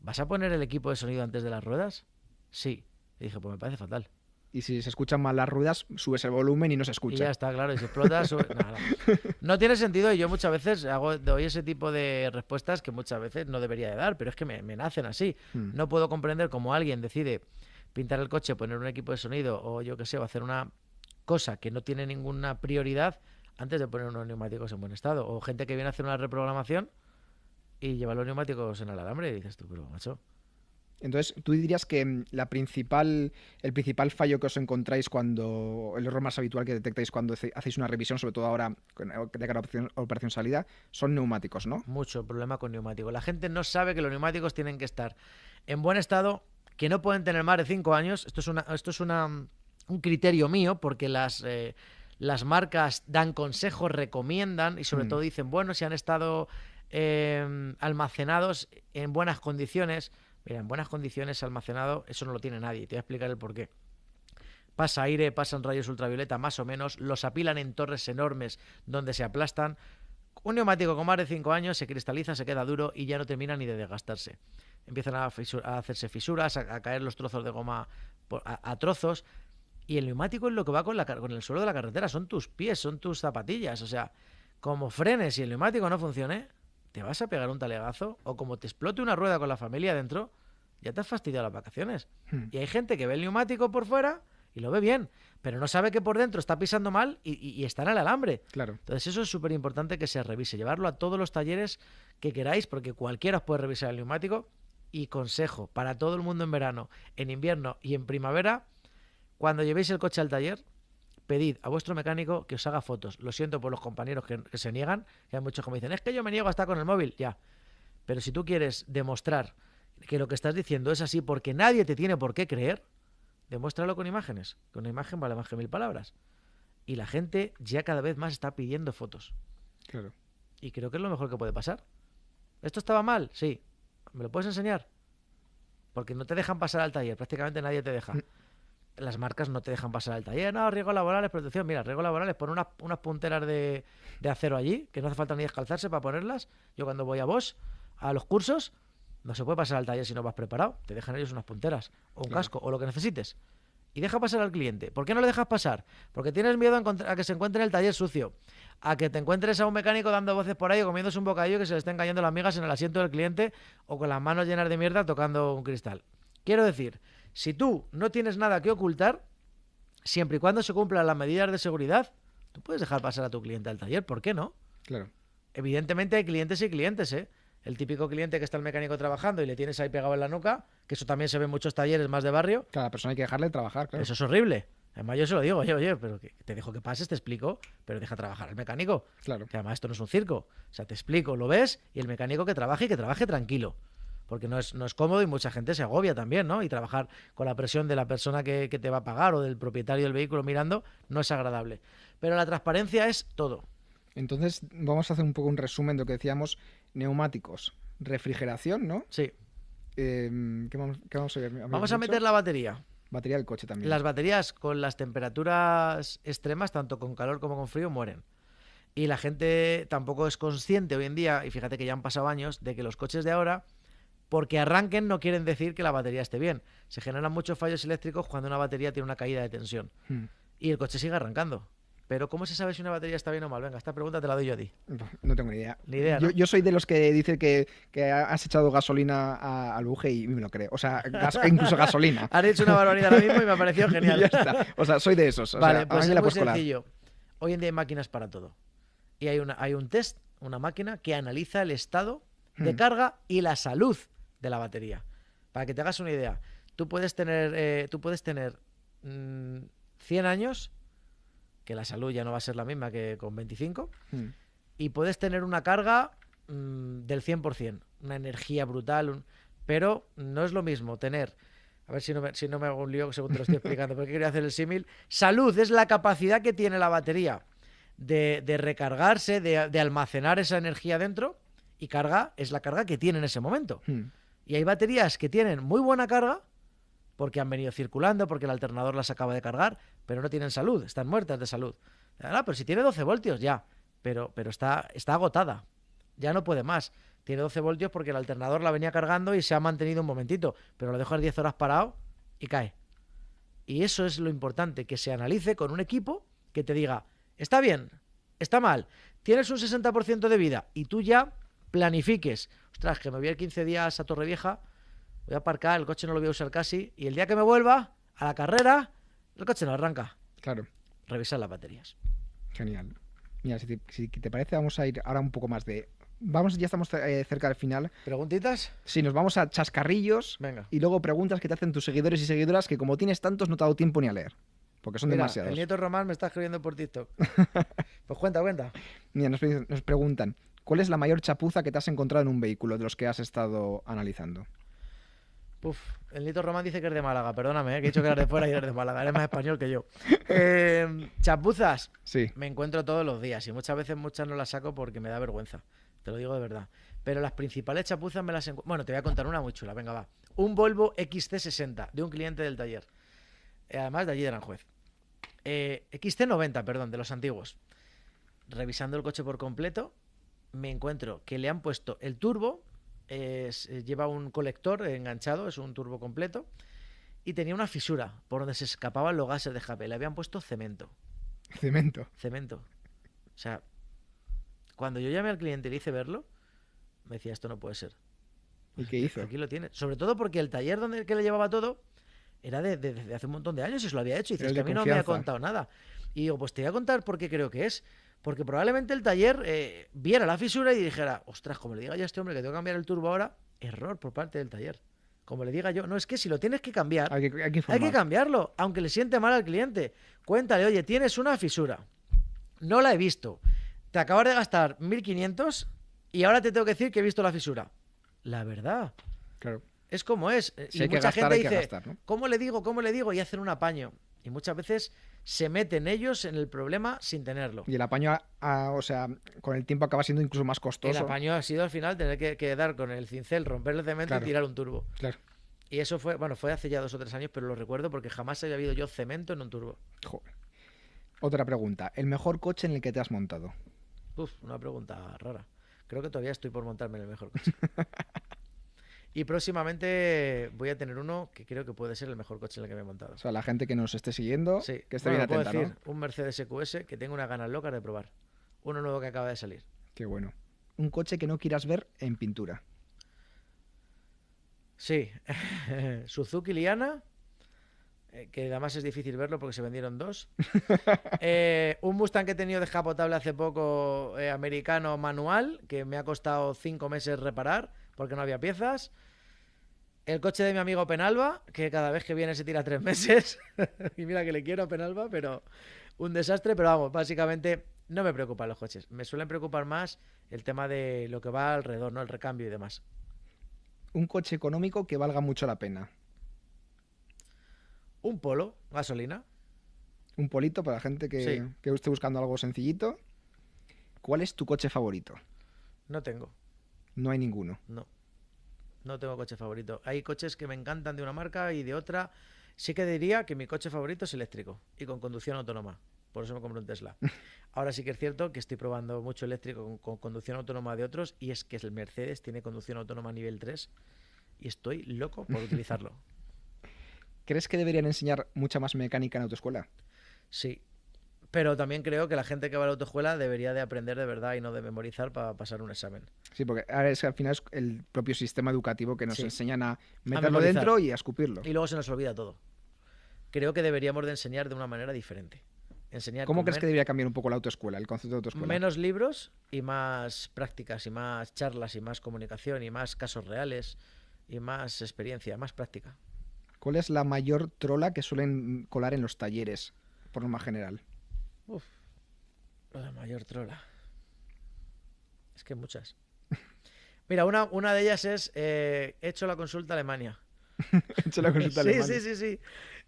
¿Vas a poner el equipo de sonido antes de las ruedas? Sí. Y dije, pues me parece fatal. Y si se escuchan mal las ruedas, subes el volumen y no se Y escucha. ya está, claro. Y si explota, sube- nada. No tiene sentido y yo muchas veces hago, doy ese tipo de respuestas que muchas veces no debería de dar, pero es que me, me nacen así. Mm. No puedo comprender cómo alguien decide pintar el coche, poner un equipo de sonido o yo qué sé, o hacer una cosa que no tiene ninguna prioridad antes de poner unos neumáticos en buen estado. O gente que viene a hacer una reprogramación y lleva los neumáticos en el alambre y dices tú, pero macho, Entonces, tú dirías que mm, la principal, el principal fallo que os encontráis cuando, el error más habitual que detectáis cuando hacéis una revisión, sobre todo ahora con- de cara a operación, operación salida, son neumáticos, ¿no? mucho problema con neumáticos. La gente no sabe que los neumáticos tienen que estar en buen estado, que no pueden tener más de 5 años. Esto es, una, esto es una, un criterio mío porque las, eh, las marcas dan consejos, recomiendan y sobre Mm. todo dicen, bueno, si han estado eh, almacenados en buenas condiciones. Mira, en buenas condiciones almacenado, eso no lo tiene nadie. Te voy a explicar el por qué. Pasa aire, pasan rayos ultravioleta más o menos, los apilan en torres enormes donde se aplastan. Un neumático con más de 5 años se cristaliza, se queda duro y ya no termina ni de desgastarse. Empiezan a, hacerse fisuras, a, a caer los trozos de goma por- a, a trozos. Y el neumático es lo que va con, la, car- con el suelo de la carretera, son tus pies, son tus zapatillas. O sea, como frenes y el neumático no funcione, te vas a pegar un talegazo o como te explote una rueda con la familia dentro, ya te has fastidiado las vacaciones. Hmm. Y hay gente que ve el neumático por fuera y lo ve bien, pero no sabe que por dentro está pisando mal y, y- y está en el alambre. Claro. Entonces eso es súper importante que se revise, llevarlo a todos los talleres que queráis, porque cualquiera os puede revisar el neumático. Y consejo para todo el mundo en verano, en invierno y en primavera, cuando llevéis el coche al taller, pedid a vuestro mecánico que os haga fotos. Lo siento por los compañeros que, que se niegan, que hay muchos que me dicen, es que yo me niego a estar con el móvil, ya. Pero si tú quieres demostrar que lo que estás diciendo es así porque nadie te tiene por qué creer, demuéstralo con imágenes. Con una imagen vale más que mil palabras. Y la gente ya cada vez más está pidiendo fotos. Claro. Y creo que es lo mejor que puede pasar. ¿Esto estaba mal? Sí. ¿Me lo puedes enseñar? Porque no te dejan pasar al taller, prácticamente nadie te deja. Mm. Las marcas no te dejan pasar al taller. No, riesgos laborales, protección. Mira, riesgos laborales, pon unas, unas punteras de, de acero allí, que no hace falta ni descalzarse para ponerlas. Yo cuando voy a Bosch, a los cursos, no se puede pasar al taller si no vas preparado. Te dejan ellos unas punteras, o un Claro. casco, o lo que necesites. Y deja pasar al cliente. ¿Por qué no le dejas pasar? Porque tienes miedo a, a que se encuentre en el taller sucio, a que te encuentres a un mecánico dando voces por ahí o comiéndose un bocadillo que se le estén cayendo las migas en el asiento del cliente o con las manos llenas de mierda tocando un cristal. Quiero decir, si tú no tienes nada que ocultar, siempre y cuando se cumplan las medidas de seguridad, tú puedes dejar pasar a tu cliente al taller, ¿por qué no? Claro. Evidentemente hay clientes y clientes, ¿eh? El típico cliente que está el mecánico trabajando y le tienes ahí pegado en la nuca, que eso también se ve en muchos talleres más de barrio, Cada persona hay que dejarle trabajar, claro. eso es horrible. Además yo se lo digo, oye, oye, pero que te dejo que pases, te explico, pero deja trabajar al mecánico. Claro. Que además esto no es un circo. O sea, te explico, lo ves y el mecánico que trabaje y que trabaje tranquilo. Porque no es, no es cómodo y mucha gente se agobia también, ¿no? Y trabajar con la presión de la persona que, que te va a pagar o del propietario del vehículo mirando no es agradable. Pero la transparencia es todo. Entonces, vamos a hacer un poco un resumen de lo que decíamos. Neumáticos, refrigeración, ¿no? Sí. Eh, ¿qué, vamos, qué vamos a ver? Vamos a meter la batería. Batería del coche también. Las baterías con las temperaturas extremas, tanto con calor como con frío, mueren. Y la gente tampoco es consciente hoy en día, y fíjate que ya han pasado años, de que los coches de ahora, porque arranquen, no quieren decir que la batería esté bien. Se generan muchos fallos eléctricos cuando una batería tiene una caída de tensión. Hmm. Y el coche sigue arrancando. Pero ¿cómo se sabe si una batería está bien o mal? Venga, esta pregunta te la doy yo a ti. No tengo ni idea. Ni idea, ¿no? Yo, yo soy de los que dice que, que has echado gasolina a- al buje y me lo creo. O sea, gas- incluso gasolina. Has dicho una barbaridad ahora mismo y me ha parecido genial. ya está. O sea, soy de esos. O vale, sea, pues es muy sencillo. Hoy en día hay máquinas para todo. Y hay, una, hay un test, una máquina que analiza el estado de Hmm. carga y la salud de la batería. Para que te hagas una idea, tú puedes tener, eh, tú puedes tener mm, 100 años, que la salud ya no va a ser la misma que con 25, Hmm. y puedes tener una carga mm, del 100%, una energía brutal, un- pero no es lo mismo tener, a ver si no me, si no me hago un lío según te lo estoy explicando, porque quería hacer el símil, salud es la capacidad que tiene la batería de, de recargarse, de, de almacenar esa energía dentro, y carga es la carga que tiene en ese momento. Hmm. Y hay baterías que tienen muy buena carga porque han venido circulando, porque el alternador las acaba de cargar, pero no tienen salud, están muertas de salud. Pero si tiene 12 voltios, ya, pero, pero está, está agotada, ya no puede más. Tiene 12 voltios porque el alternador la venía cargando y se ha mantenido un momentito, pero lo dejas 10 horas parado y cae. Y eso es lo importante, que se analice con un equipo que te diga, está bien, está mal, tienes un 60% de vida y tú ya planifiques, ostras, que me voy a ir 15 días a Torrevieja, voy a aparcar, el coche no lo voy a usar casi, y el día que me vuelva a la carrera, el coche no arranca. Claro. Revisar las baterías. Genial. Mira, si te, si te parece, vamos a ir ahora un poco más de. Vamos, ya estamos eh, cerca del final. ¿Preguntitas? Sí, nos vamos a chascarrillos Venga. y luego preguntas que te hacen tus seguidores y seguidoras que, como tienes tantos, no te ha dado tiempo ni a leer. Porque son Mira, demasiados. el nieto Román me está escribiendo por TikTok. pues cuenta, cuenta. Mira, nos, pre- nos preguntan: ¿cuál es la mayor chapuza que te has encontrado en un vehículo de los que has estado analizando? Puf, el Nito Román dice que es de Málaga, perdóname, eh, que he dicho que eres de fuera y eres de Málaga, eres más español que yo. Eh, chapuzas, Sí. me encuentro todos los días y muchas veces muchas no las saco porque me da vergüenza, te lo digo de verdad. Pero las principales chapuzas me las encuentro... Bueno, te voy a contar una muy chula, venga, va. Un Volvo XC60 de un cliente del taller, Eh, además de allí de Aranjuez. Eh, XC90, perdón, de los antiguos. Revisando el coche por completo, me encuentro que le han puesto el turbo, es- eh, lleva un colector enganchado, es un turbo completo, y tenía una fisura por donde se escapaban los gases de escape. Le habían puesto cemento, Cemento. cemento. O sea, cuando yo llamé al cliente y le hice verlo, me decía, esto no puede ser. ¿Y qué hizo? Aquí lo tiene. Sobre todo porque el taller donde que le llevaba todo era de, de- de hace un montón de años y se lo había hecho. Y dices que a mí no me ha contado nada. Y digo, pues te voy a contar por qué creo que es. Porque probablemente el taller eh, viera la fisura y dijera, ostras, como le diga yo a este hombre que tengo que cambiar el turbo ahora, error por parte del taller. Como le diga yo, no, es que si lo tienes que cambiar, Hay que, hay que hay que informar. cambiarlo, aunque le siente mal al cliente. Cuéntale, oye, tienes una fisura. No la he visto. Te acabas de gastar 1500 y ahora te tengo que decir que he visto la fisura. La verdad. Claro. Es como es. Si y hay que mucha gastar, gente hay que dice, gastar, ¿no? ¿cómo le digo, cómo le digo? Y hacen un apaño. Y muchas veces se meten ellos en el problema sin tenerlo. Y el apaño, a- a- o sea, con el tiempo acaba siendo incluso más costoso. El apaño ha sido al final tener que, que dar con el cincel, romper el cemento Claro. y tirar un turbo. Claro. Y eso fue, bueno, fue hace ya dos o tres años, pero lo recuerdo porque jamás había habido yo cemento en un turbo. Joder. Otra pregunta. ¿El mejor coche en el que te has montado? Uf, una pregunta rara. Creo que todavía estoy por montarme en el mejor coche. Y próximamente voy a tener uno que creo que puede ser el mejor coche en el que me he montado. O sea, la gente que nos esté siguiendo, Sí, que esté bueno, bien puedo atenta, decir, ¿no? un Mercedes EQS que tengo unas ganas locas de probar. Uno nuevo que acaba de salir. Qué bueno. Un coche que no quieras ver en pintura. Sí, Suzuki Liana, eh, que además es difícil verlo porque se vendieron dos. Eh, un Mustang que he tenido descapotable hace poco, eh, americano manual, que me ha costado cinco meses reparar porque no había piezas. El coche de mi amigo Penalba, que cada vez que viene se tira tres meses. y mira que le quiero a Penalba, pero un desastre. Pero vamos, básicamente no me preocupan los coches. Me suelen preocupar más el tema de lo que va alrededor, ¿no? El recambio y demás. Un coche económico que valga mucho la pena. Un polo, gasolina. Un polito para la gente que, Sí. que esté buscando algo sencillito. ¿Cuál es tu coche favorito? No tengo, No hay ninguno. no. No tengo coche favorito. Hay coches que me encantan de una marca y de otra. Sí que diría que mi coche favorito es eléctrico y con conducción autónoma. Por eso me compré un Tesla. Ahora sí que es cierto que estoy probando mucho eléctrico con, con conducción autónoma de otros y es que el Mercedes tiene conducción autónoma nivel 3 y estoy loco por utilizarlo. ¿Crees que deberían enseñar mucha más mecánica en autoescuela? Sí. Pero también creo que la gente que va a la autoescuela debería de aprender de verdad y no de memorizar para pasar un examen. Sí, porque ahora es al final es el propio sistema educativo que nos Sí. enseñan a meterlo dentro y a escupirlo. Y luego se nos olvida todo. Creo que deberíamos de enseñar de una manera diferente. Enseñar ¿Cómo crees que debería cambiar un poco la autoescuela, el concepto de autoescuela? menos libros y más prácticas y más charlas y más comunicación y más casos reales y más experiencia, más práctica. ¿Cuál es la mayor trola que suelen colar en los talleres, por norma general? Uf, la mayor trola. Es que muchas. Mira, una, una de ellas es, eh, he hecho la consulta a Alemania. He hecho la consulta sí, alemana. sí, sí, sí.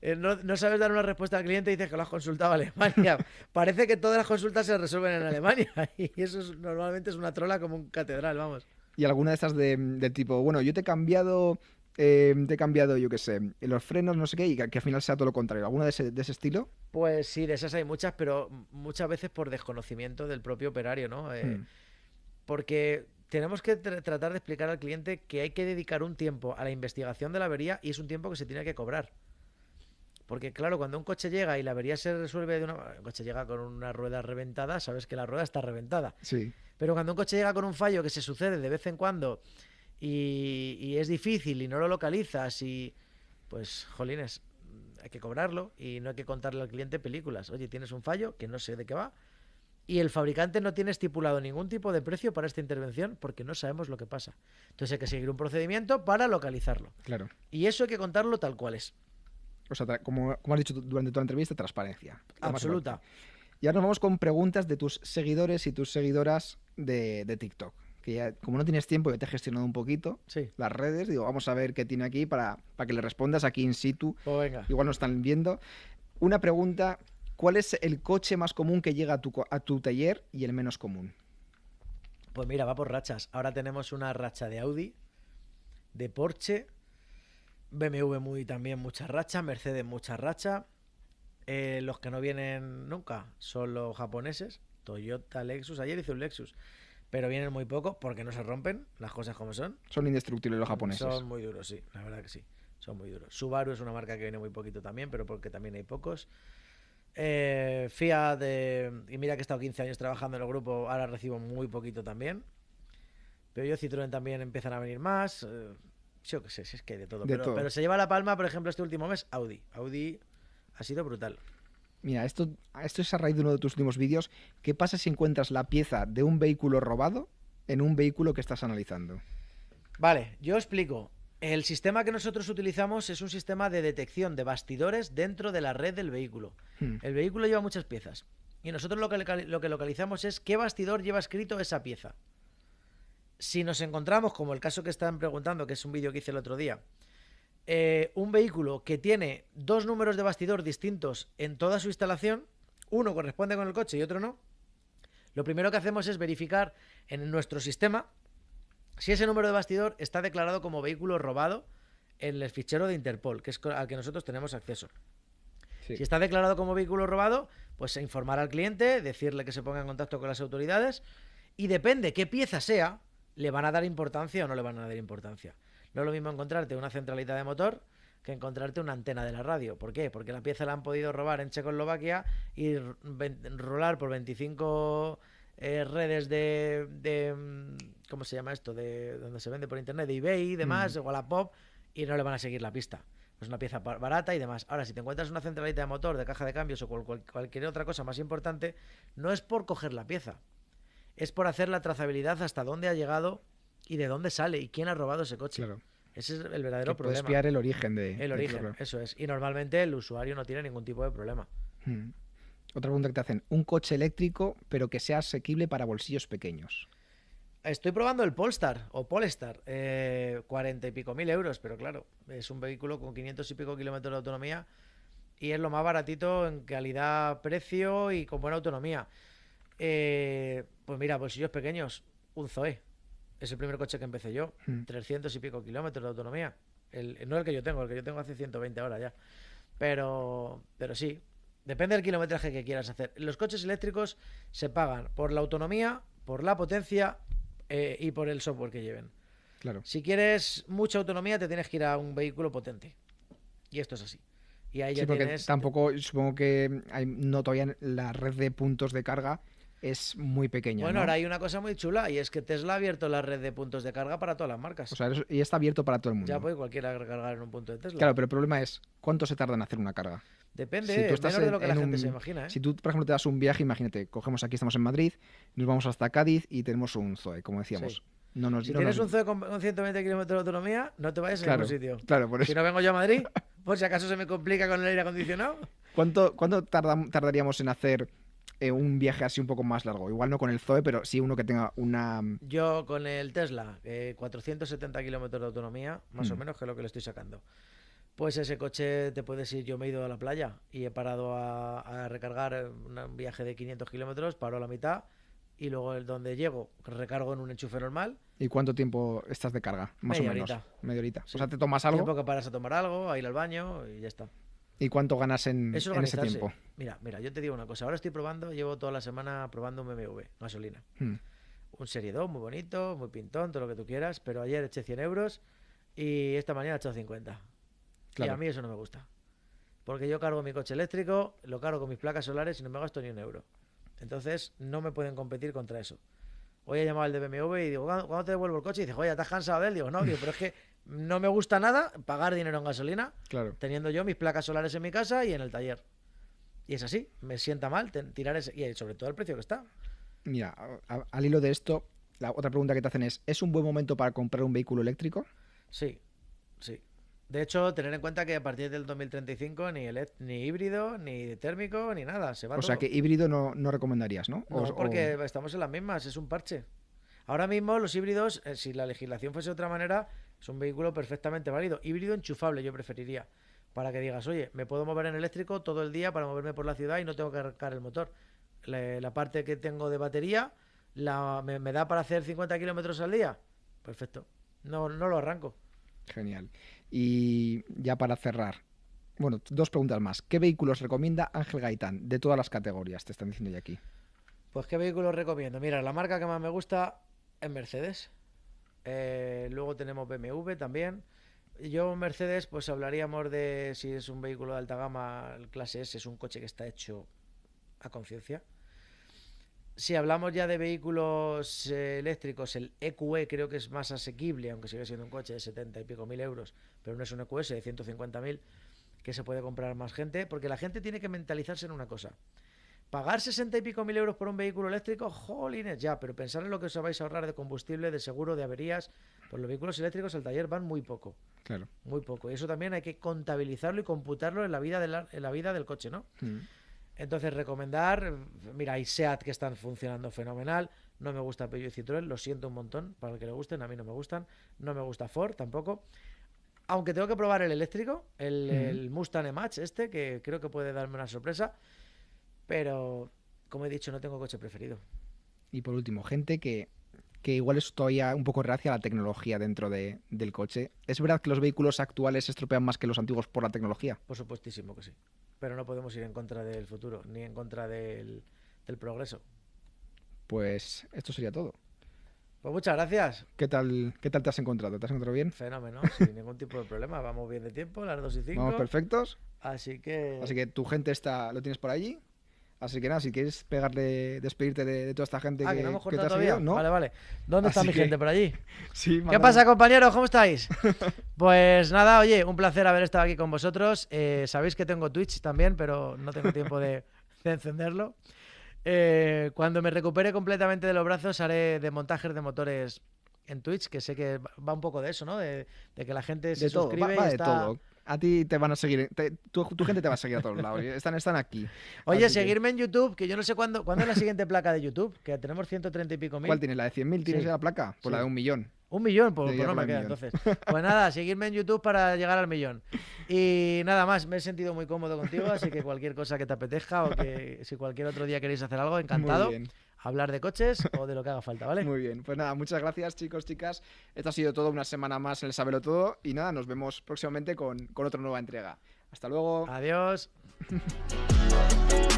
Eh, no, no sabes dar una respuesta al cliente y dices que lo has consultado a Alemania. Parece que todas las consultas se resuelven en Alemania y eso es- normalmente es una trola como un catedral, vamos. Y alguna de estas de, de tipo, bueno, yo te he cambiado, eh, te he cambiado, yo qué sé, los frenos, no sé qué, y que, que al final sea todo lo contrario. ¿Alguna de ese, de ese estilo? Pues sí, de esas hay muchas, pero muchas veces por desconocimiento del propio operario, ¿no? Eh, Hmm. Porque tenemos que tr- tratar de explicar al cliente que hay que dedicar un tiempo a la investigación de la avería y es un tiempo que se tiene que cobrar. Porque claro, cuando un coche llega y la avería se resuelve de una... Un coche llega con una rueda reventada, sabes que la rueda está reventada. Sí. Pero cuando un coche llega con un fallo que se sucede de vez en cuando y, y es difícil y no lo localizas y pues, jolines, hay que cobrarlo y no hay que contarle al cliente películas. Oye, tienes un fallo que no sé de qué va y el fabricante no tiene estipulado ningún tipo de precio para esta intervención porque no sabemos lo que pasa. Entonces hay que seguir un procedimiento para localizarlo. Claro. Y eso hay que contarlo tal cual es. O sea, como, como has dicho durante toda la entrevista, transparencia. Absoluta. Y ahora nos vamos con preguntas de tus seguidores y tus seguidoras de, de TikTok. Que ya, como no tienes tiempo, yo te he gestionado un poquito Sí. las redes. Digo, vamos a ver qué tiene aquí para, para que le respondas aquí in situ. Pues venga. Igual no están viendo. Una pregunta, ¿cuál es el coche más común que llega a tu, a tu taller y el menos común? Pues mira, va por rachas. Ahora tenemos una racha de Audi, de Porsche, BMW muy también mucha racha, Mercedes mucha racha. Eh, los que no vienen nunca son los japoneses, Toyota, Lexus. Ayer hice un Lexus, pero vienen muy poco porque no se rompen, las cosas como son. Son indestructibles los japoneses. Son muy duros, sí, la verdad que sí. Son muy duros. Subaru es una marca que viene muy poquito también, pero porque también hay pocos. Eh, Fiat, eh, y mira que he estado 15 años trabajando en el grupo, ahora recibo muy poquito también. Pero yo Citroën también empiezan a venir más. eh, yo qué sé, si es que hay de todo. De pero, todo. pero se lleva la palma, por ejemplo, este último mes, Audi. Audi ha sido brutal. Mira, esto, esto es a raíz de uno de tus últimos vídeos. ¿Qué pasa si encuentras la pieza de un vehículo robado en un vehículo que estás analizando? Vale, yo explico. El sistema que nosotros utilizamos es un sistema de detección de bastidores dentro de la red del vehículo. Hmm. El vehículo lleva muchas piezas. Y nosotros lo que, lo que localizamos es qué bastidor lleva escrito esa pieza. Si nos encontramos, como el caso que están preguntando, que es un vídeo que hice el otro día, eh, un vehículo que tiene dos números de bastidor distintos en toda su instalación, uno corresponde con el coche y otro no, lo primero que hacemos es verificar en nuestro sistema si ese número de bastidor está declarado como vehículo robado en el fichero de Interpol, que es al que nosotros tenemos acceso. Sí. Si está declarado como vehículo robado, pues informar al cliente, decirle que se ponga en contacto con las autoridades y depende qué pieza sea, le van a dar importancia o no le van a dar importancia. No es lo mismo encontrarte una centralita de motor que encontrarte una antena de la radio. ¿Por qué? Porque la pieza la han podido robar en Checoslovaquia y rolar por 25 eh, redes de, de, mm, ¿Cómo se llama esto? De donde se vende por internet, de eBay y demás, mm. o la pop, y no le van a seguir la pista. Es una pieza barata y demás. Ahora, si te encuentras una centralita de motor, de caja de cambios o cualquier otra cosa más importante, no es por coger la pieza, es por hacer la trazabilidad hasta dónde ha llegado y de dónde sale y quién ha robado ese coche. Claro. Ese es el verdadero problema. Puedes espiar el origen de. El origen, eso es. Y normalmente el usuario no tiene ningún tipo de problema. Hmm. Otra pregunta que te hacen: un coche eléctrico, pero que sea asequible para bolsillos pequeños. Estoy probando el Polestar o Polestar, eh, 40 y pico mil euros, pero claro, es un vehículo con 500 y pico kilómetros de autonomía y es lo más baratito en calidad, precio y con buena autonomía. Eh, pues mira, bolsillos pequeños, un Zoe. Es el primer coche que empecé yo, 300 hmm. y pico kilómetros de autonomía. El, no el que yo tengo, el que yo tengo hace 120 ahora ya. Pero, pero sí, depende del kilometraje que quieras hacer. Los coches eléctricos se pagan por la autonomía, por la potencia eh, y por el software que lleven. Claro. Si quieres mucha autonomía, te tienes que ir a un vehículo potente. Y esto es así. Y ahí ya porque tampoco, supongo que hay, no todavía la red de puntos de carga es muy pequeña. Bueno, ahora hay una cosa muy chula y es que Tesla ha abierto la red de puntos de carga para todas las marcas. O sea, y está abierto para todo el mundo. Ya puede cualquiera cargar en un punto de Tesla. Claro, pero el problema es cuánto se tarda en hacer una carga. Depende, si menos de lo que la gente se imagina. ¿eh? Si tú, por ejemplo, te das un viaje, imagínate, cogemos aquí, estamos en Madrid, nos vamos hasta Cádiz y tenemos un Zoe, como decíamos. No nos, si tienes un Zoe con, 120 kilómetros de autonomía, no te vayas a ningún sitio. Claro, por eso. Si no vengo yo a Madrid, por si acaso se me complica con el aire acondicionado. ¿Cuánto, cuánto tardaríamos en hacer eh, un viaje así un poco más largo? Igual no con el Zoe, pero sí uno que tenga una... Yo con el Tesla, 470 kilómetros de autonomía, más o mm. menos, que es lo que le estoy sacando. Pues ese coche te puedes ir. Yo me he ido a la playa y he parado a, recargar un viaje de 500 kilómetros, paro a la mitad y luego el donde llego recargo en un enchufe normal. ¿Y cuánto tiempo estás de carga? Más Media o menos. Horita. Media horita. O sea, te tomas algo. Tiempo que paras a tomar algo, a ir al baño y ya está. ¿Y cuánto ganas en, ese tiempo? Mira, mira, yo te digo una cosa. Ahora estoy probando, llevo toda la semana probando un BMW, gasolina. Hmm. Un Serie 2 muy bonito, muy pintón, todo lo que tú quieras. Pero ayer eché 100 euros y esta mañana he hecho 50. Y a mí eso no me gusta. Porque yo cargo mi coche eléctrico, lo cargo con mis placas solares y no me gasto ni un euro. Entonces no me pueden competir contra eso. Hoy he llamado al de BMW y digo, ¿cuándo te devuelvo el coche? Y dice, oye, ¿estás cansado de él? Digo, no, digo, pero es que no me gusta nada pagar dinero en gasolina, claro. teniendo yo mis placas solares en mi casa y en el taller. Y es así, me sienta mal tirar ese, y sobre todo el precio que está. Mira, al hilo de esto, la otra pregunta que te hacen es, ¿es un buen momento para comprar un vehículo eléctrico? Sí, sí. De hecho, tener en cuenta que a partir del 2035 ni ni híbrido, ni térmico, ni nada. Se va o sea que híbrido no, recomendarías, ¿no? No, porque estamos en las mismas, es un parche. Ahora mismo los híbridos, eh, si la legislación fuese de otra manera, es un vehículo perfectamente válido. Híbrido enchufable yo preferiría. Para que digas, oye, me puedo mover en eléctrico todo el día para moverme por la ciudad y no tengo que arrancar el motor. La, parte que tengo de batería la, me, me da para hacer 50 kilómetros al día. Perfecto. No, no lo arranco. Genial. Y ya para cerrar, bueno, dos preguntas más. ¿Qué vehículos recomienda Ángel Gaitán de todas las categorías? Te están diciendo ya aquí. Pues qué vehículos recomiendo. Mira, la marca que más me gusta es Mercedes. Eh, luego tenemos BMW también. Yo Mercedes, pues hablaríamos de si es un vehículo de alta gama, el clase S es un coche que está hecho a conciencia si hablamos ya de vehículos eh, eléctricos, el EQE e creo que es más asequible, aunque sigue siendo un coche de 70 y pico mil euros, pero no es un EQS de 150 mil que se puede comprar más gente, porque la gente tiene que mentalizarse en una cosa. Pagar 60 y pico mil euros por un vehículo eléctrico, jolines, ya, pero pensar en lo que os vais a ahorrar de combustible, de seguro, de averías, pues los vehículos eléctricos al taller van muy poco. Claro. Muy poco. Y eso también hay que contabilizarlo y computarlo en la vida, de la, en la vida del coche, ¿no? Mm. Entonces, recomendar, mira, hay SEAT que están funcionando fenomenal. No me gusta Peugeot y Citroën, lo siento un montón para el que le gusten, a mí no me gustan. No me gusta Ford tampoco. Aunque tengo que probar el eléctrico, el, Mustang E-Match este, que creo que puede darme una sorpresa. Pero, como he dicho, no tengo coche preferido. Y por último, gente que, que igual es todavía un poco reacia a la tecnología dentro de, del coche. ¿Es verdad que los vehículos actuales se estropean más que los antiguos por la tecnología? Por supuestísimo que sí pero no podemos ir en contra del futuro, ni en contra del, progreso. Pues esto sería todo. Pues muchas gracias. ¿Qué tal, ¿Qué tal te has encontrado? ¿Te has encontrado bien? Fenómeno, sin ningún tipo de problema. Vamos bien de tiempo, las 2 y 5. Vamos perfectos. Así que. Así que tu gente está, lo tienes por allí. Así que nada, si quieres pegarle, despedirte de, de toda esta gente Ah, que, que no que te cortado ha todavía. seguido, ¿no? Vale, vale. ¿Dónde está mi que- gente por allí? Sí, ¿Qué pasa, compañeros? ¿Cómo estáis? Pues nada, oye, un placer haber estado aquí con vosotros. Eh, sabéis que tengo Twitch también, pero no tengo tiempo de, de encenderlo. Eh, cuando me recupere completamente de los brazos, haré de montajes de motores en Twitch, que sé que va un poco de eso, ¿no? De, de que la gente se de todo, suscribe va, y de está... todo. A ti te van a seguir, te- tu, tu gente te va a seguir a todos lados. Están, están aquí. Oye, Así que- seguirme en YouTube, que yo no sé cuándo, cuándo es la siguiente placa de YouTube, que tenemos 130 y pico mil. ¿Cuál tienes? ¿La de 100.000 tienes Sí. la placa? Pues la de un millón. Un millón, pues, pues no me queda entonces. Pues nada, seguirme en YouTube para llegar al millón. Y nada más, me he sentido muy cómodo contigo, así que cualquier cosa que te apetezca o que si cualquier otro día queréis hacer algo, encantado. Muy bien. Hablar de coches o de lo que haga falta, ¿vale? Muy bien. Pues nada, muchas gracias, chicos, chicas. Esto ha sido todo una semana más en el Sabelo Todo. Y nada, nos vemos próximamente con, con otra nueva entrega. Hasta luego. Adiós.